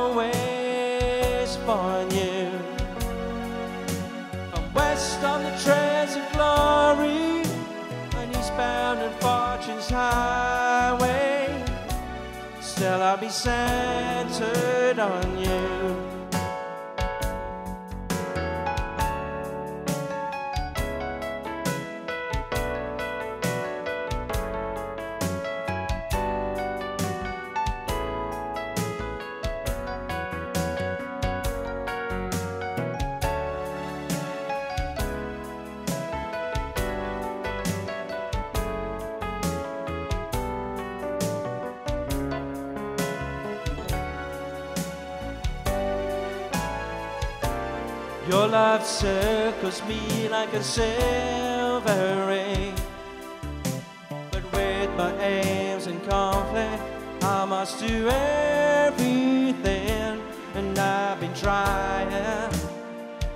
highway. Still, I'll be centered on you. Circles me like a silver ring. But with my aims in conflict, I must do everything. And I've been trying,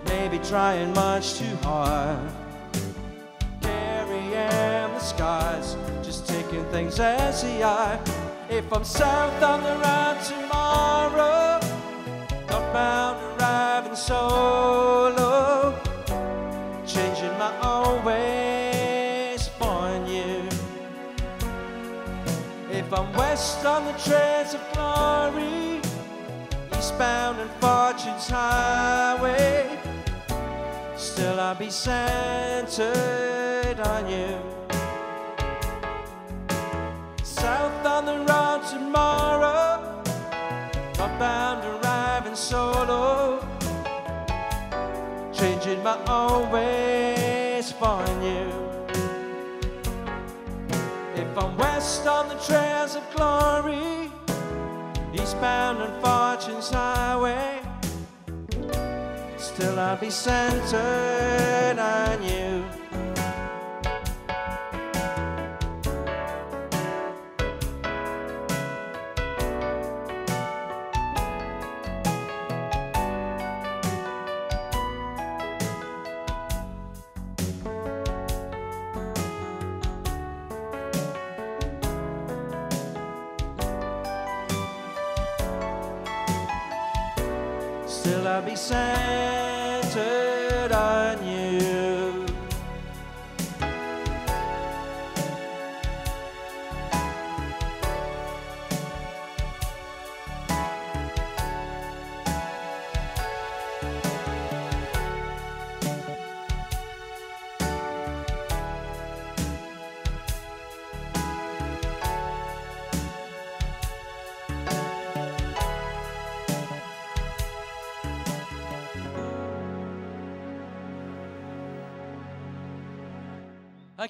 maybe trying much too hard. Carrying the scars, just taking things as they are. If I'm south on the road tomorrow, not bound to arriving solo, west on the trails of glory, eastbound in fortune's highway, still I'll be centered on you. South on the road tomorrow, not bound arriving solo, changing my own ways for you. On the trails of glory, eastbound on fortune's highway, still I'll be centered on you.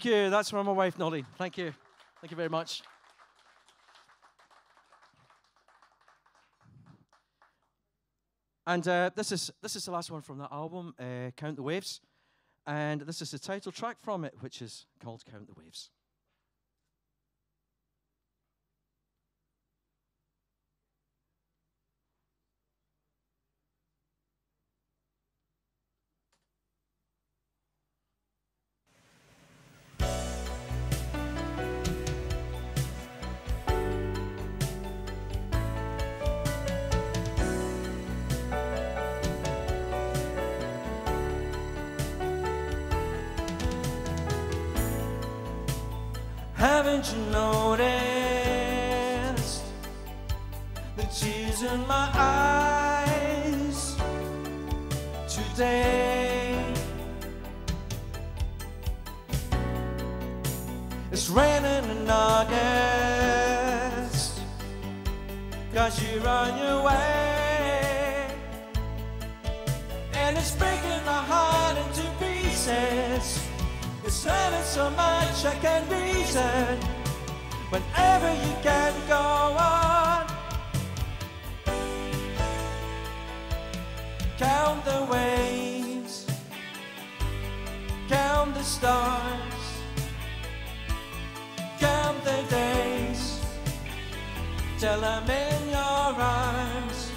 Thank you. That's from my wife, Nolly. Thank you. Thank you very much. And uh, this is this is the last one from that album, uh, Count the Waves, and this is the title track from it, which is called Count the Waves. Haven't you noticed the tears in my eyes today? It's raining in August, cause you're on your way. And it's breaking my heart into pieces. It's hurting so much I can't reason. Whenever you can go on, count the waves, count the stars, count the days. Till I'm in your arms.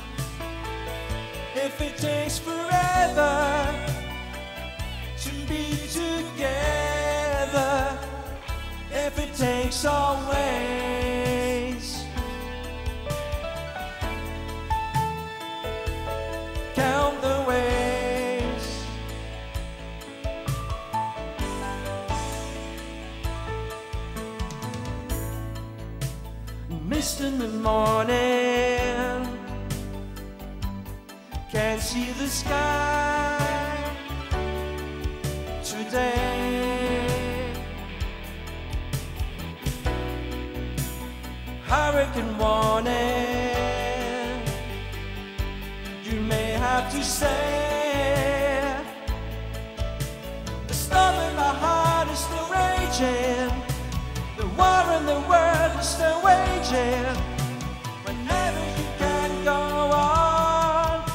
If it takes forever to be together if it takes always. Count the ways. Mist in the morning, can't see the sky today. Hurricane warning, you may have to say. The storm in my heart is still raging, the war in the world is still waging. Whenever you can go on.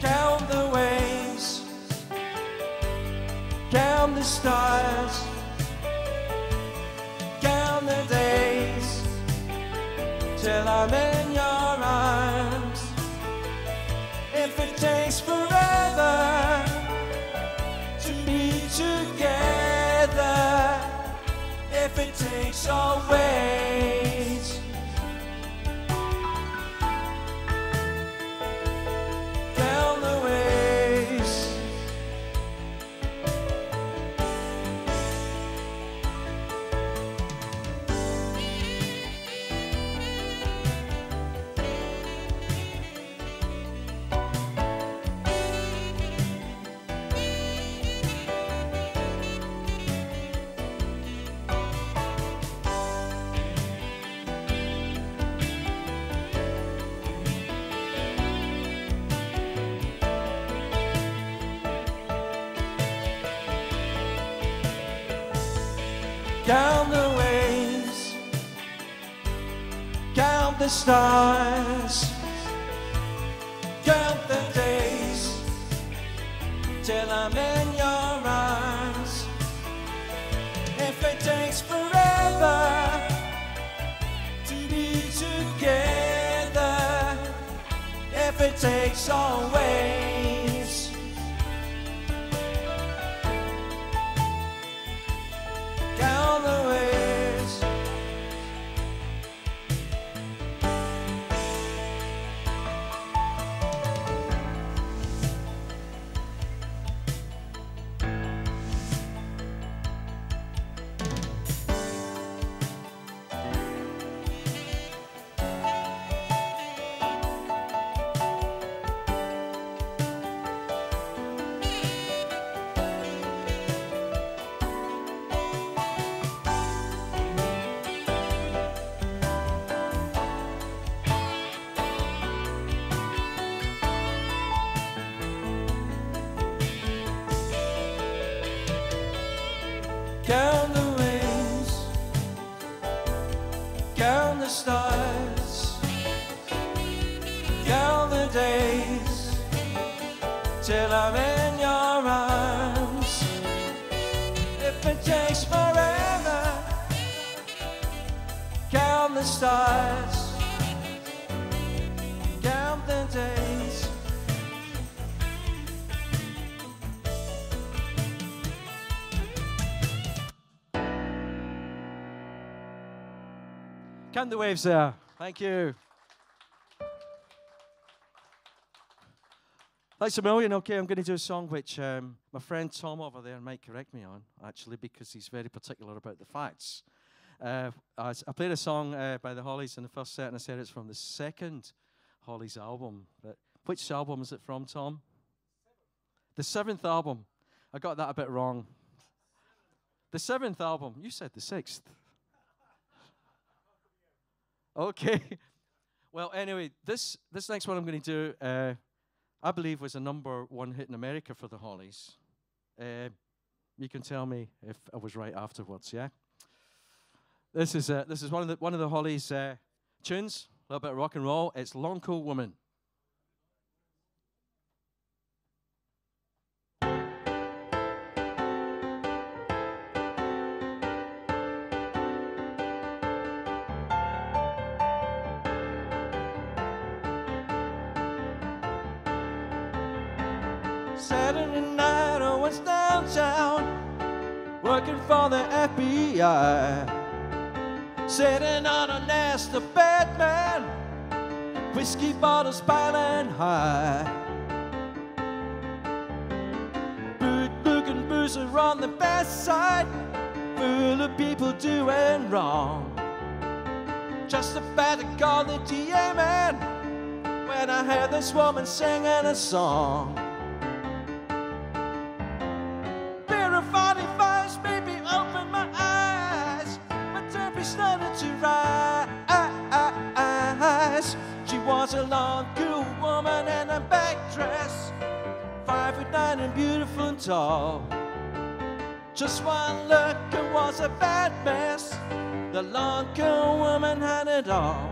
Count the waves, count the stars, days till I'm in your arms. If it takes forever to be together, if it takes always. The waves there. Thank you. Thanks a million. Okay, I'm going to do a song which um, my friend Tom over there might correct me on, actually, because he's very particular about the facts. Uh, I, I played a song uh, by the Hollies in the first set, and I said it's from the second Hollies album. But which album is it from, Tom? The seventh album. I got that a bit wrong. The seventh album. You said the sixth. Okay. [LAUGHS] Well, anyway, this this next one I'm going to do, uh, I believe, was a number one hit in America for the Hollies. Uh, you can tell me if I was right afterwards. Yeah. This is uh, this is one of the one of the Hollies uh, tunes. A little bit of rock and roll. It's "Long Cool Woman." Working for the FBI. Sitting on a nest of Batman, whiskey bottles piling high. Boot looking are on the best side, full of people doing wrong. Just about to call the DA man when I heard this woman singing a song. And tall. Just one look and was a bad mess. The long, cool woman had it all.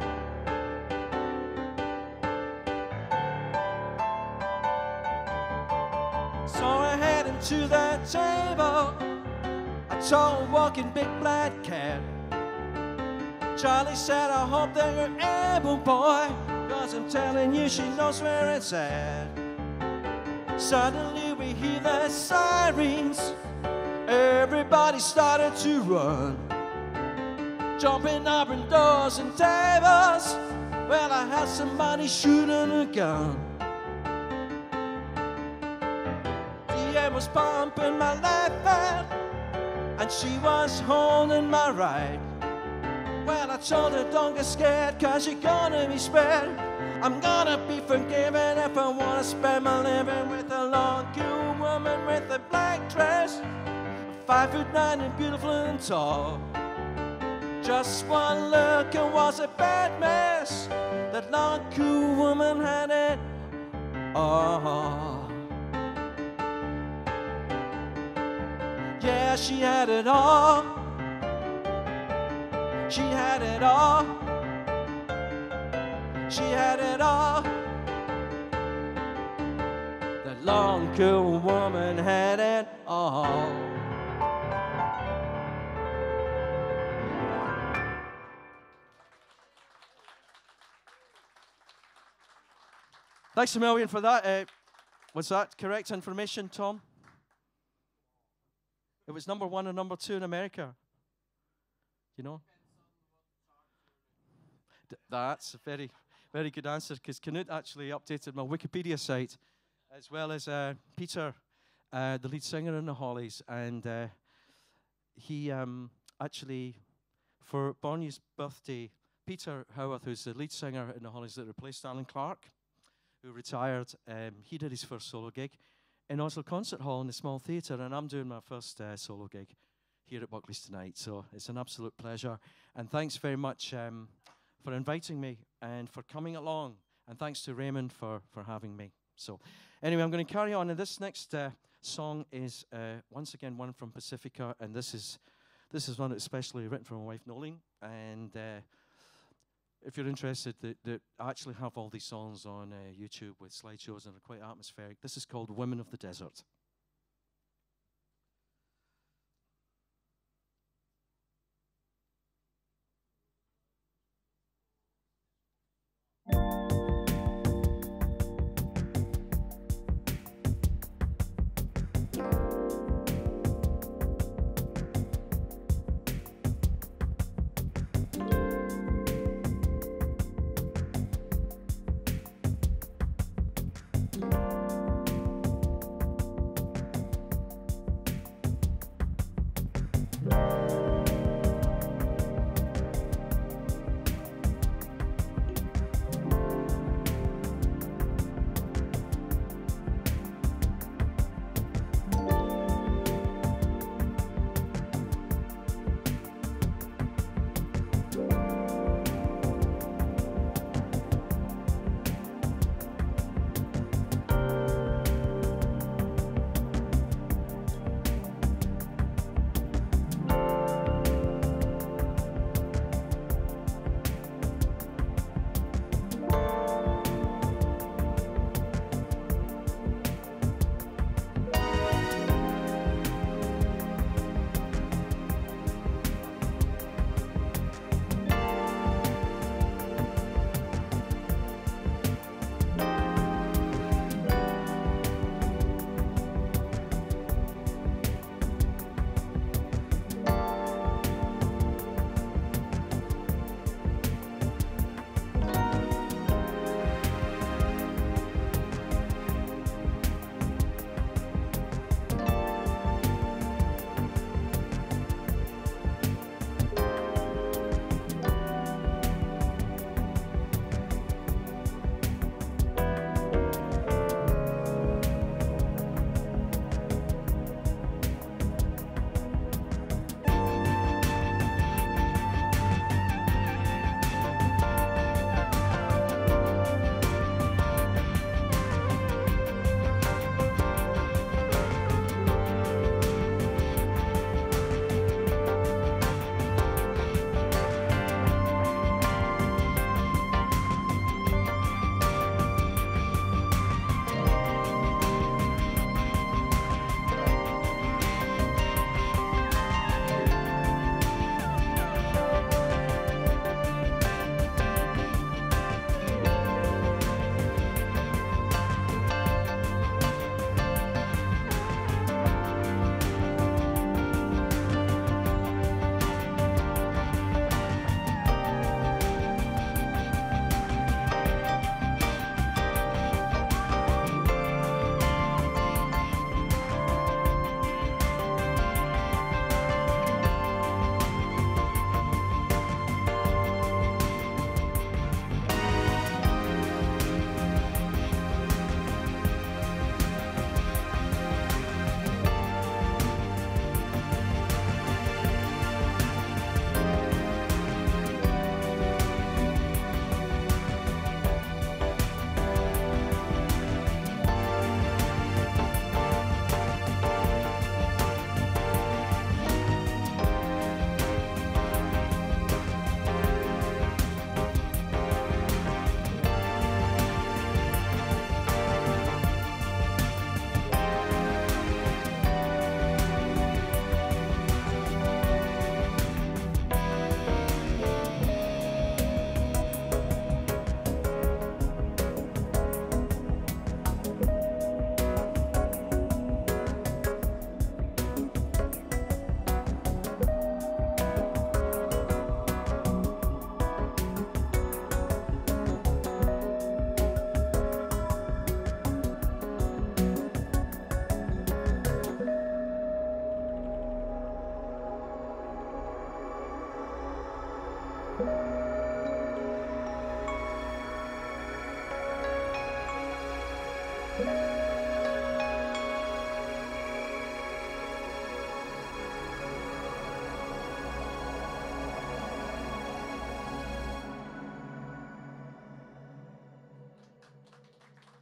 So I head him to the table. I A tall, walking big black cat. Charlie said, I hope that you're able, boy. Cause I'm telling you, she knows where it's at. Suddenly the sirens. Everybody started to run. Jumping up in doors and tables. Well, I had somebody shooting a gun. The air was pumping my left hand, and she was holding my right. Well, I told her, don't get scared, cause you're gonna be spared. I'm gonna be forgiven if I wanna spend my living with a long, cool woman with a black dress. Five foot nine and beautiful and tall. Just one look and was a bad mess. That long, cool woman had it all. Yeah, she had it all. She had it all. She had it all. That long, cool woman had it all. Thanks a million for that. Uh, was that correct information, Tom? It was number one and number two in America. You know? That's very, very good answer because Knut actually updated my Wikipedia site as well as uh, Peter, uh, the lead singer in the Hollies. And uh, he um, actually, for Barney's birthday, Peter Howarth, who's the lead singer in the Hollies that replaced Alan Clark, who retired, um, he did his first solo gig in Oslo Concert Hall in the small theatre, and I'm doing my first uh, solo gig here at Buckley's tonight. So it's an absolute pleasure, and thanks very much um, for inviting me and for coming along, and thanks to Raymond for for having me. So anyway, I'm going to carry on, and this next uh, song is uh, once again one from Pacifica, and this is this is one especially written for my wife Nolene, and uh, if you're interested, that I actually have all these songs on uh, YouTube with slideshows and they're quite atmospheric. This is called Women of the Desert.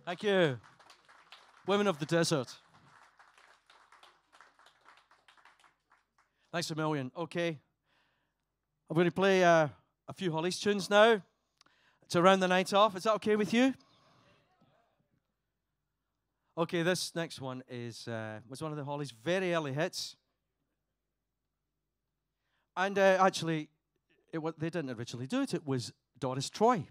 Thank you. Women of the Desert. Thanks a million. Okay. I'm going to play uh, a few Hollies tunes now to round the night off. Is that okay with you? Okay, this next one is uh, was one of the Hollies' very early hits, and uh, actually, it, they didn't originally do it. It was Doris Troy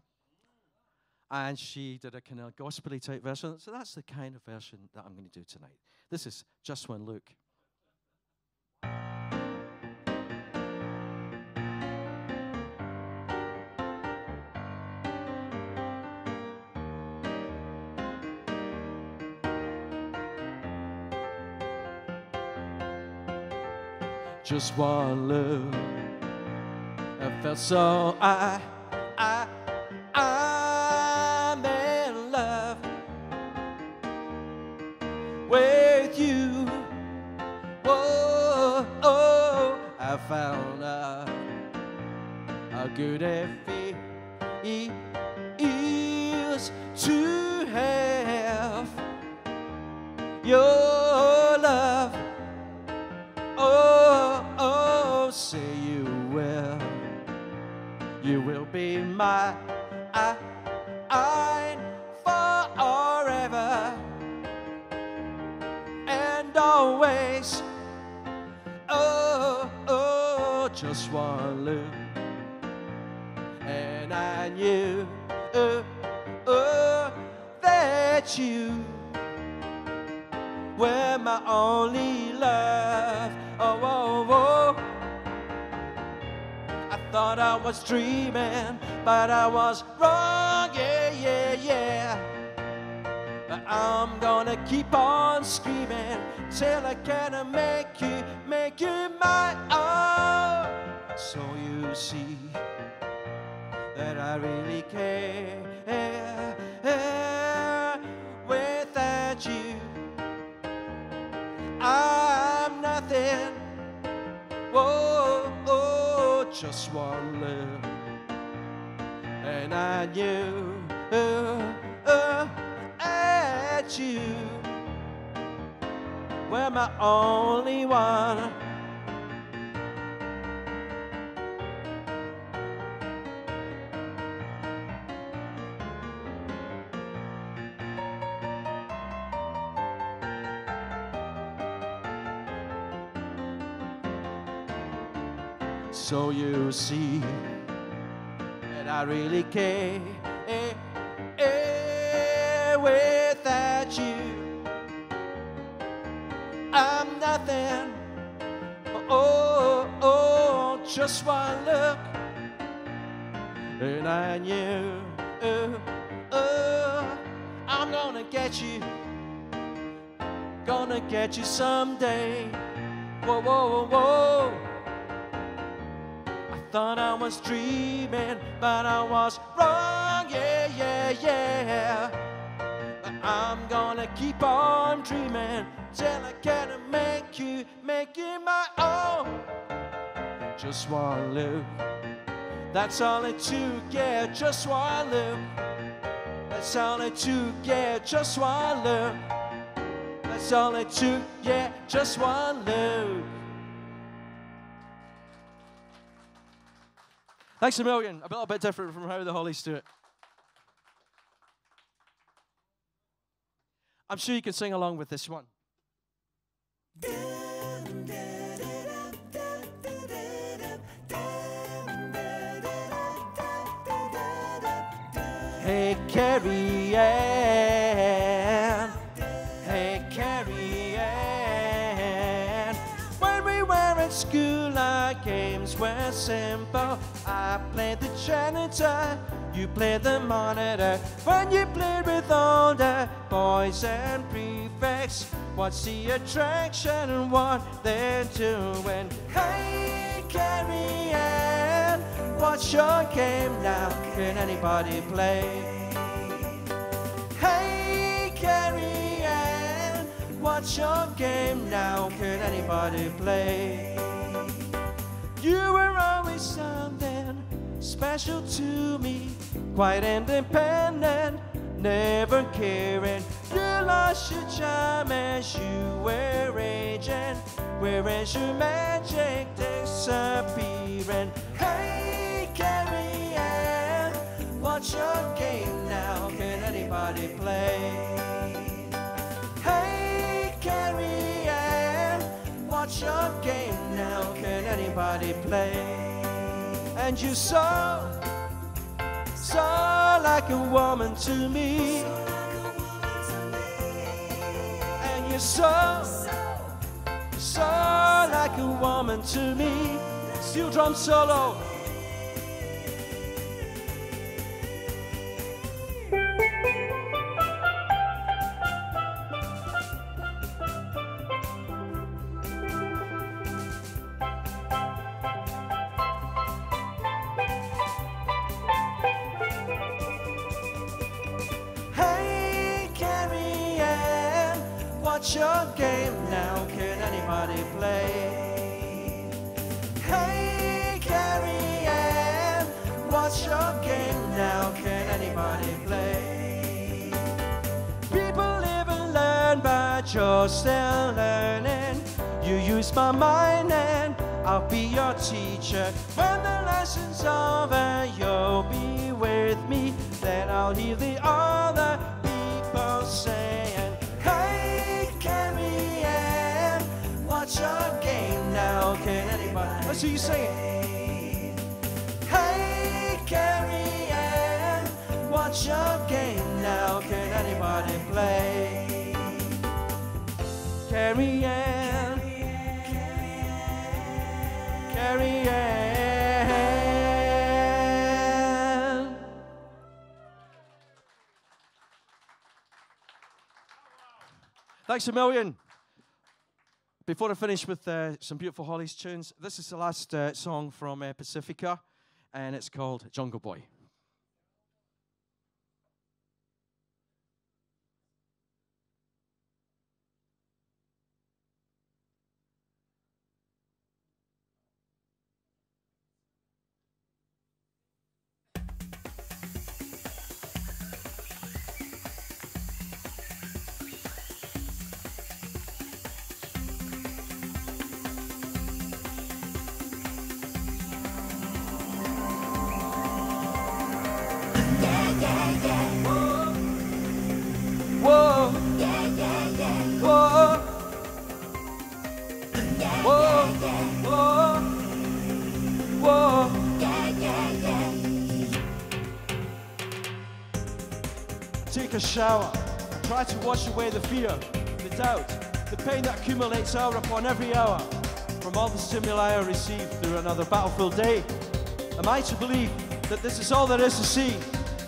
and she did a kind of gospely type version. So that's the kind of version that I'm going to do tonight. This is Just One Look. Just one look, I felt so I good it feels to have your love. Oh, oh, say you will, you will be my. I, forever and always Oh, oh, just one look, I knew uh, uh, that you were my only love. Oh, oh, oh. I thought I was dreaming, but I was wrong. Yeah, yeah, yeah. But I'm gonna keep on screaming till I can make you, make you my own. So you see that I really care without you. I'm nothing. Whoa, oh, just one look, and I knew. Uh, uh, at you were my only one. So you see that I really care eh, eh, without you. I'm nothing. Oh, oh, oh, just one look, and I knew. Oh, oh, I'm gonna get you. Gonna get you someday. Whoa, whoa, whoa, thought I was dreaming, but I was wrong. Yeah, yeah, yeah. But I'm gonna keep on dreaming till I can make you, make you my own. Just one look, that's all it took, yeah, just one look. That's all it took, yeah, just one look. That's all it took, yeah, just one look. Thanks a million. A little bit different from how the Hollies do it. I'm sure you can sing along with this one. Hey, Carrie Ann. Hey, Carrie Ann. When we were in school, our games were simple. I played the janitor you played the monitor when you played with the boys and prefects. What's the attraction and what they're doing? Hey, Carrie Ann, What's your game now? Can anybody play? Hey, Carrie Ann, what's your game now? Can anybody play? You were always something special to me, quite independent, never caring. You lost your charm as you were aging. Where is your magic disappearing? Hey, Carrie Ann, what's your game now? Can anybody play? Hey, Carrie Ann, what's your game now? Can anybody play? And you saw, saw like a woman to me. And you saw, saw like a woman to me. Steel drum solo. Still learning. You use my mind and I'll be your teacher. When the lesson's over, you'll be with me. Then I'll hear the other people saying, Hey, Carrie Ann, what's your game now? Can anybody? Let's hear you sing it. Hey, Carrie Ann, what's your game now? Can anybody play? Carrie Ann, Carrie Ann. Thanks a million. Before I finish with uh, some beautiful Hollies tunes, this is the last uh, song from uh, Pacifica, and it's called Jungle Boy. Take a shower. Try to wash away the fear, the doubt, the pain that accumulates hour upon every hour from all the stimuli I receive through another battlefield day. Am I to believe that this is all there is to see?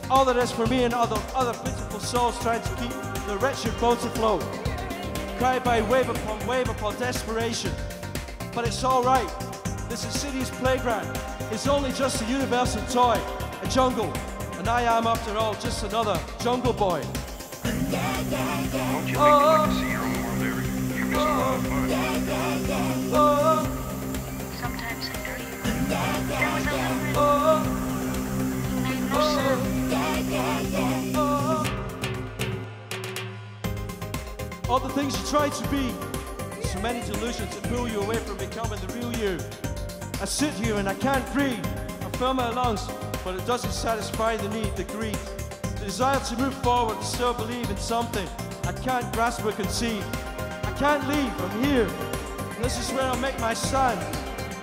All there is for me and other, other pitiful souls trying to keep the wretched boat afloat. Cry by wave upon wave upon desperation. But it's all right. This is city's playground. It's only just a universal toy, a jungle. And I am, after all, just another jungle boy. Don't you think you'd Oh. like to see your own world, Eric? You'd miss a lot of fun. Oh, Sometimes I dream there was a woman oh, who made no sound. oh. All the things you try to be. Many delusions that pull you away from becoming the real you. I sit here and I can't breathe. I fill my lungs, but it doesn't satisfy the need, the greed. The desire to move forward and still believe in something I can't grasp or conceive. I can't leave, I'm here. And this is where I'll make my stand.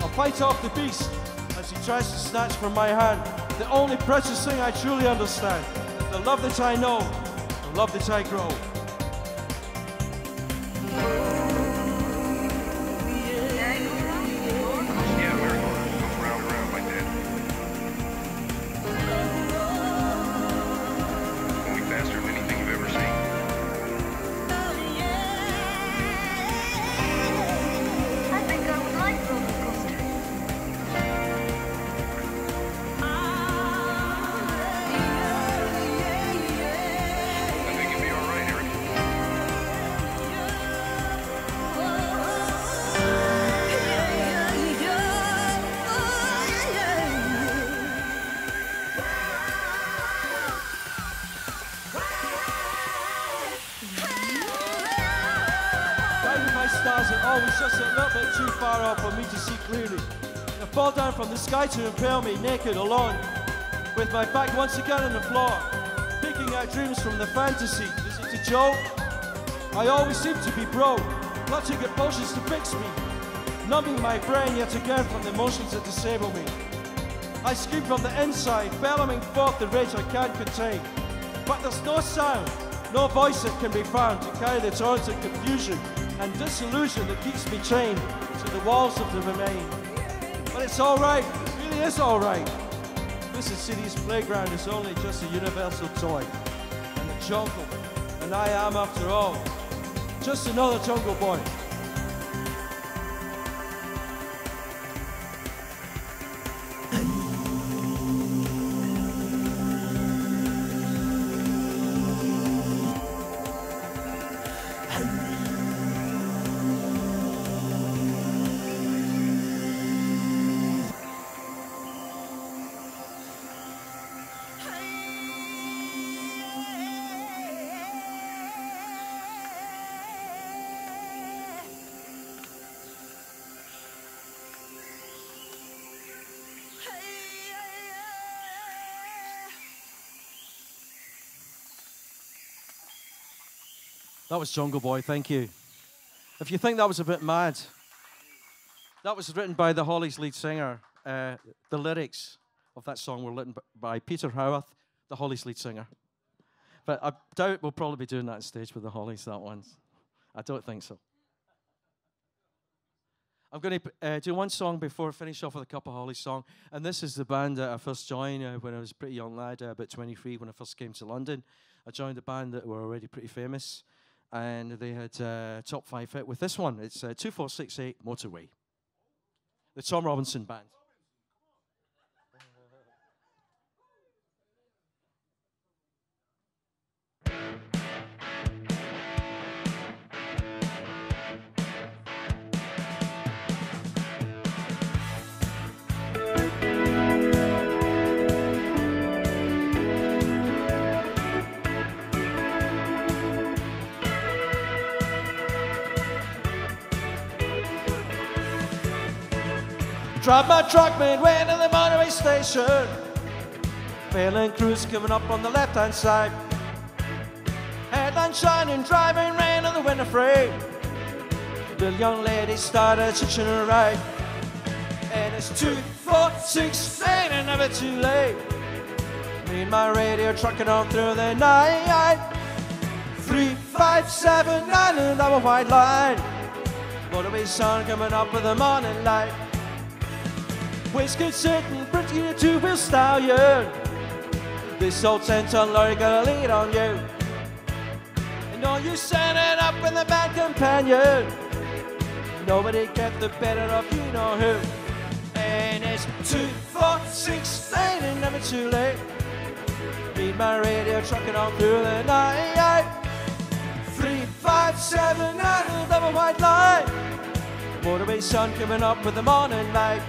I'll fight off the beast as he tries to snatch from my hand the only precious thing I truly understand. The love that I know, the love that I grow. Sky to impale me naked alone, with my back once again on the floor, picking out dreams from the fantasy. Is it a joke? I always seem to be broke, clutching at potions to fix me, numbing my brain yet again from the emotions that disable me. I scream from the inside, bellowing forth the rage I can't contain. But there's no sound, no voice that can be found to carry the torrents of confusion and disillusion that keeps me chained to the walls of the remain. It's alright, it really is alright. This city's playground is only just a universal toy. And a jungle, and I am after all, just another jungle boy. That was Jungle Boy, thank you. If you think that was a bit mad, that was written by the Hollies lead singer. Uh, the lyrics of that song were written by Peter Howarth, the Hollies lead singer. But I doubt we'll probably be doing that stage with the Hollies, that one. I don't think so. I'm going to uh, do one song before I finish off with a couple of Hollies song. And this is the band that I first joined uh, when I was a pretty young lad, uh, about 23, when I first came to London. I joined a band that were already pretty famous and they had uh, top five hit with this one. It's uh, 2468 Motorway. The Tom Robinson Band. Drive my truck midway to the motorway station. Failing crews coming up on the left hand side. Headline shining, driving rain on the window frame. The young lady started hitching her ride. And it's two, four, six, eight, and never too late. Me and my radio trucking on through the night. Three, five, seven, nine, and double white line. Motorway sun coming up with the morning light. Waistcoat sitting pretty a two-wheel stallion. This old ten-ton lorry got a lead on you. And all you standing up with a bad companion. Nobody get the better of you know who. And it's two, four, six, eight, and never too late. Beat my radio trucking on through the night. Three, five, seven, nine, double white line. Motorway sun coming up with the morning light.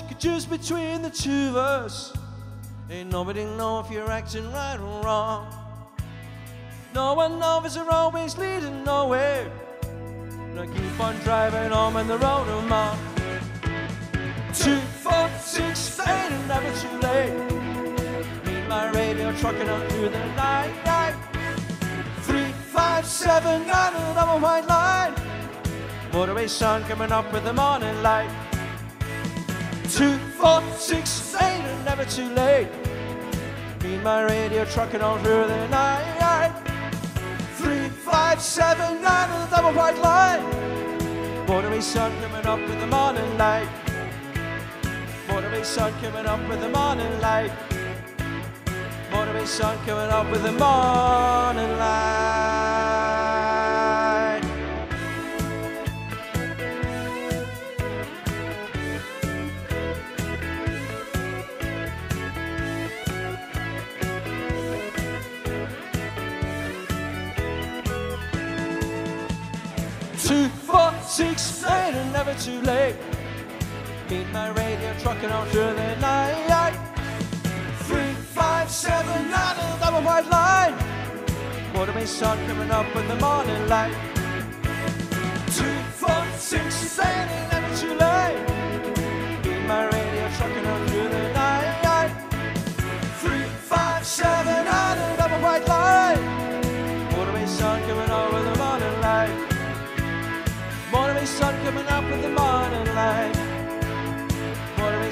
You could choose between the two of us. Ain't nobody know if you're acting right or wrong. No one knows are always leading nowhere. Now keep on driving on when the road I'm on. Two, four, six, eight, and never too late. Meet my radio trucking on through the night, night. Three, five, seven, nine, and double white line. Motorway sun coming up with the morning light. Two, four, six, eight, and never too late. Me and my radio trucking on through the night. Three, five, seven, nine, and the double white line. Motorway sun coming up with the morning light. Motorway sun coming up with the morning light. Motorway sun coming up with the morning light. Four, six, eight, and never too late. Meet my radio trucking on through the night. Three, five, seven, nine, and double white line. Motorway sun coming up in the morning light. Two, four, six, eight, and never too late. Meet my radio trucking on through the night. Three, five, seven, nine, and double white line.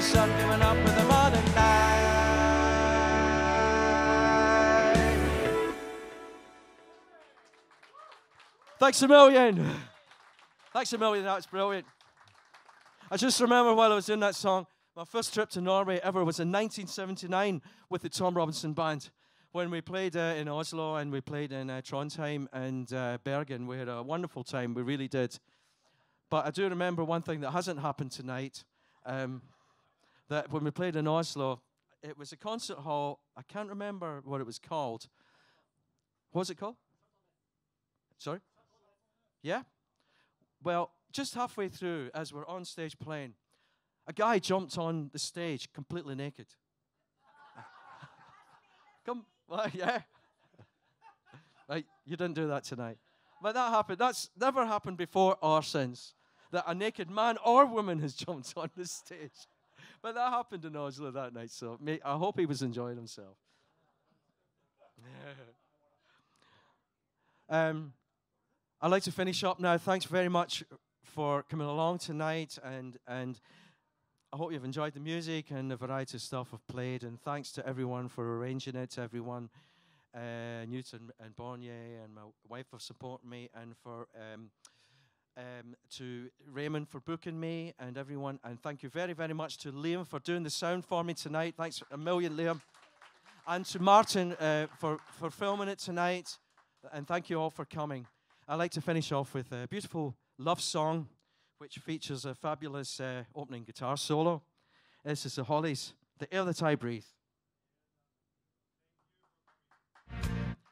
Sun up with the. Thanks a million. Thanks a million. That was brilliant. I just remember while I was doing that song, my first trip to Norway ever was in 1979 with the Tom Robinson Band. When we played uh, in Oslo and we played in uh, Trondheim and uh, Bergen, we had a wonderful time. We really did. But I do remember one thing that hasn't happened tonight. Um, that when we played in Oslo, it was a concert hall. I can't remember what it was called. What was it called? Sorry? Yeah? Well, just halfway through, as we're on stage playing, a guy jumped on the stage completely naked. [LAUGHS] Come, well, [LAUGHS] yeah. Right, you didn't do that tonight. But that happened. That's never happened before or since. That a naked man or woman has [LAUGHS] jumped on the stage. But that happened in Oslo that night, so I hope he was enjoying himself. [LAUGHS] um, I'd like to finish up now. Thanks very much for coming along tonight, and and I hope you've enjoyed the music and the variety of stuff I've played. And thanks to everyone for arranging it, everyone, uh, Newton and Bonnier and my wife for supporting me, and for um, um, to Raymond for booking me, and everyone. And thank you very very much to Liam for doing the sound for me tonight. Thanks a million, Liam. And to Martin uh, for for filming it tonight. And thank you all for coming. I'd like to finish off with a beautiful love song, which features a fabulous uh, opening guitar solo. This is the Hollies, The Air That I Breathe.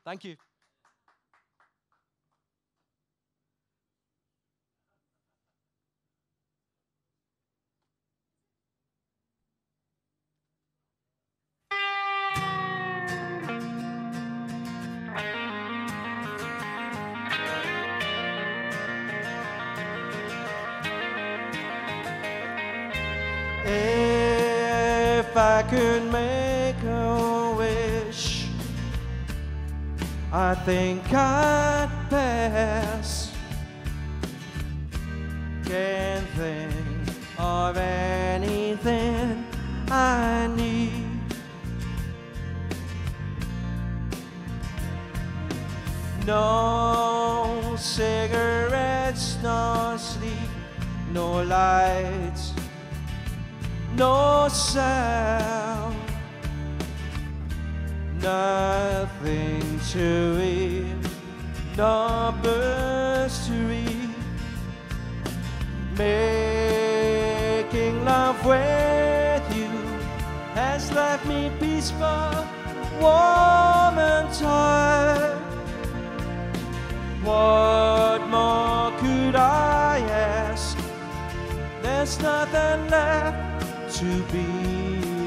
Thank you. I could make a wish, I think I'd pass. Can't think of anything I need. No cigarettes, no sleep, no lights no sound, nothing to eat, numbers to read, making love with you has left me peaceful, warm and tired. What more could I ask? There's nothing left to be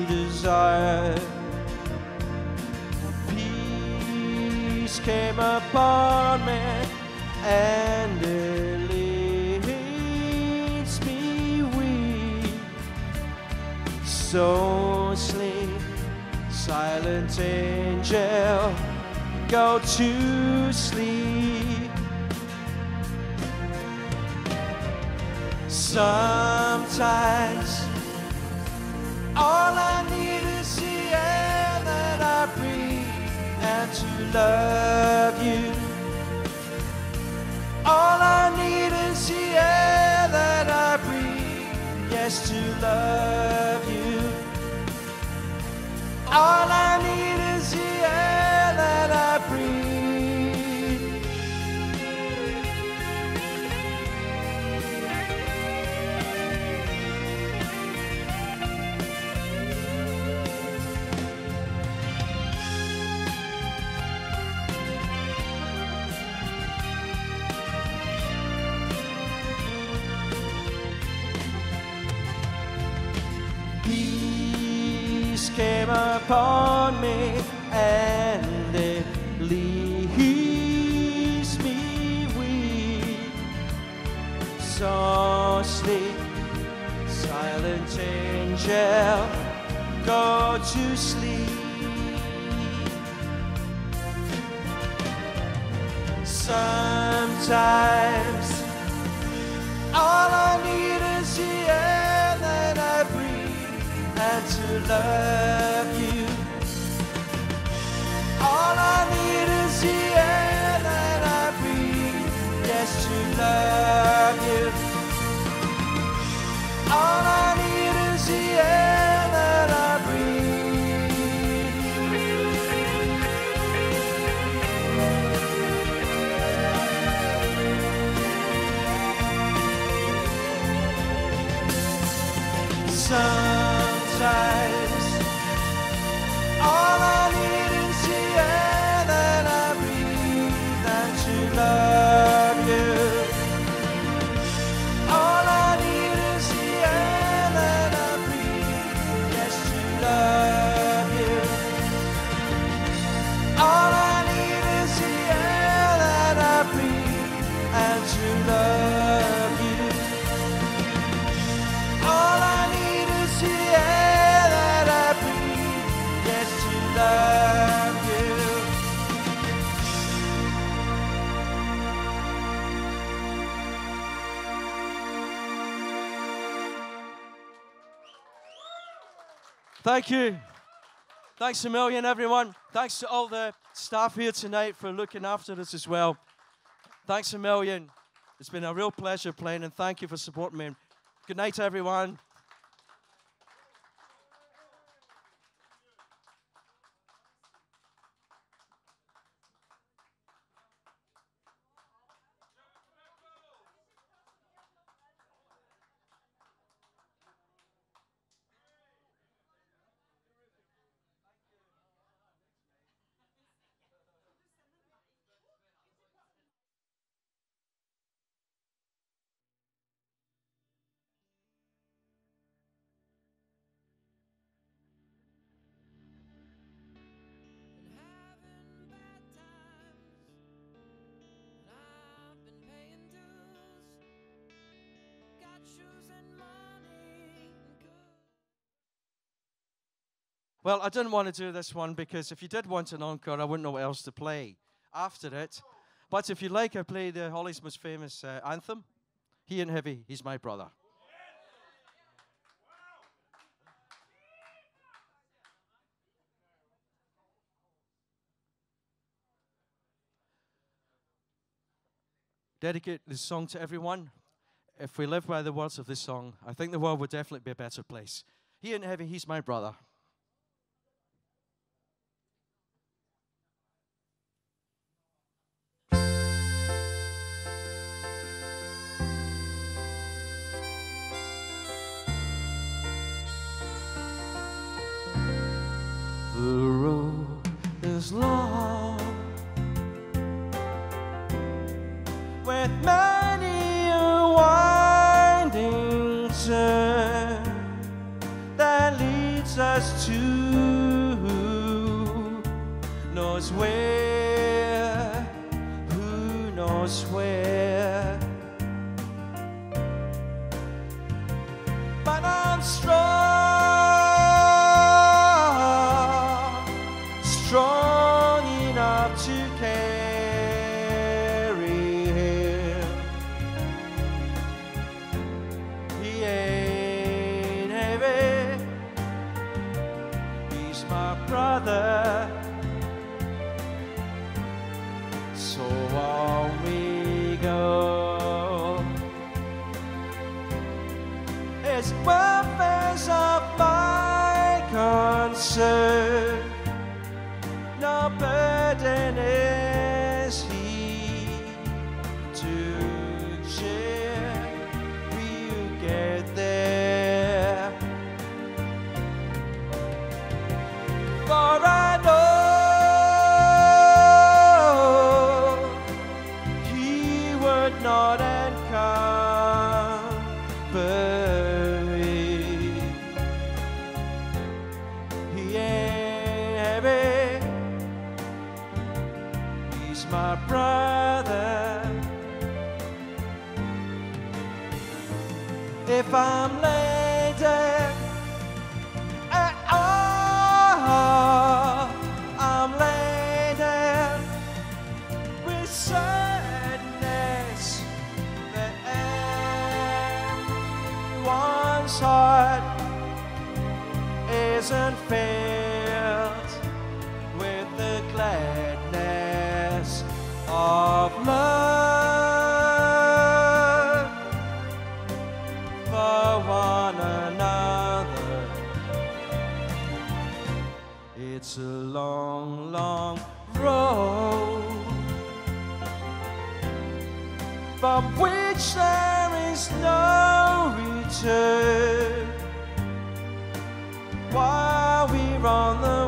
desired. Peace came upon me and it leads me weak. So sleep, silent angel, go to sleep. Sometimes all I need is the air that I breathe and to love you. All I need is the air that I breathe, yes, to love you. All I need came upon me and it leaves me weak. So sleep, silent angel, go to sleep. Sometimes all I need is the air and to love you. All I need is the air that I breathe, yes, to love you. All I Thank you. Thanks a million, everyone. Thanks to all the staff here tonight for looking after us as well. Thanks a million. It's been a real pleasure playing, and thank you for supporting me. Good night, everyone. Well, I didn't want to do this one because if you did want an encore, I wouldn't know what else to play after it. But if you like, I play the Hollies' most famous uh, anthem. He Ain't Heavy, he's my brother. Dedicate this song to everyone. If we live by the words of this song, I think the world would definitely be a better place. He Ain't Heavy, he's my brother. Is long isn't filled with the gladness of love for one another. It's a long, long road from which there is no return on the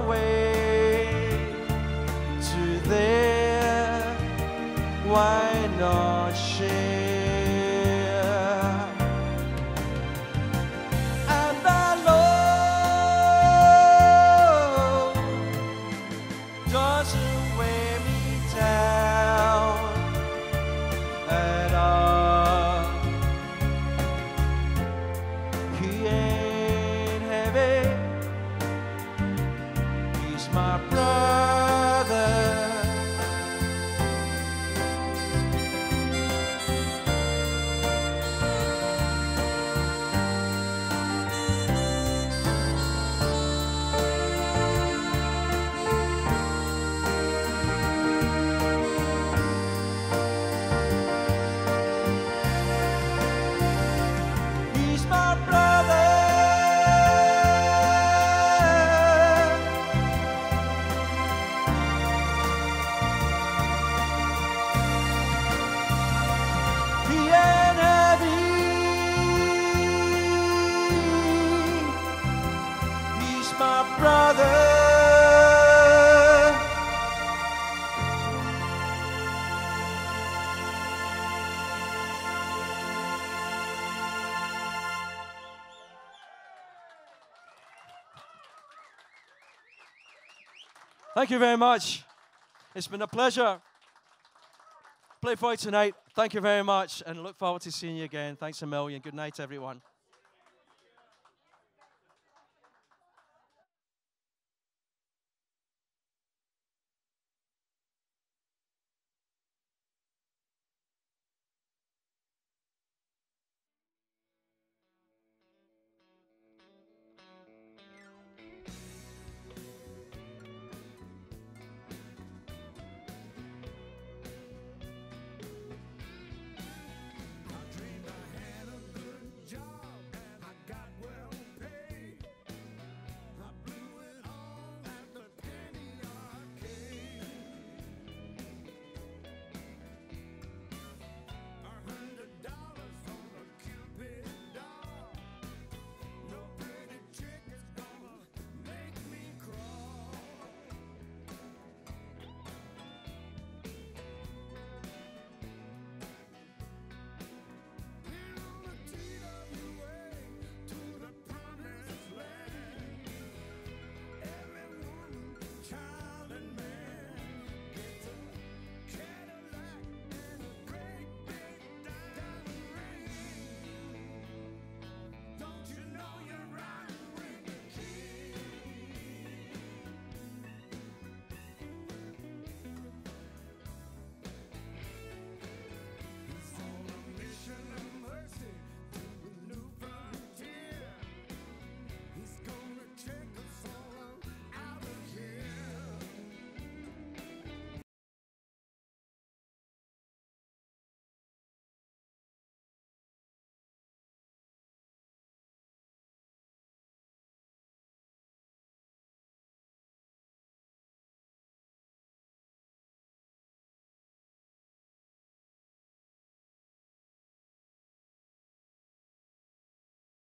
Thank you very much. It's been a pleasure. Play for you tonight. Thank you very much and look forward to seeing you again. Thanks a million. Good night, everyone.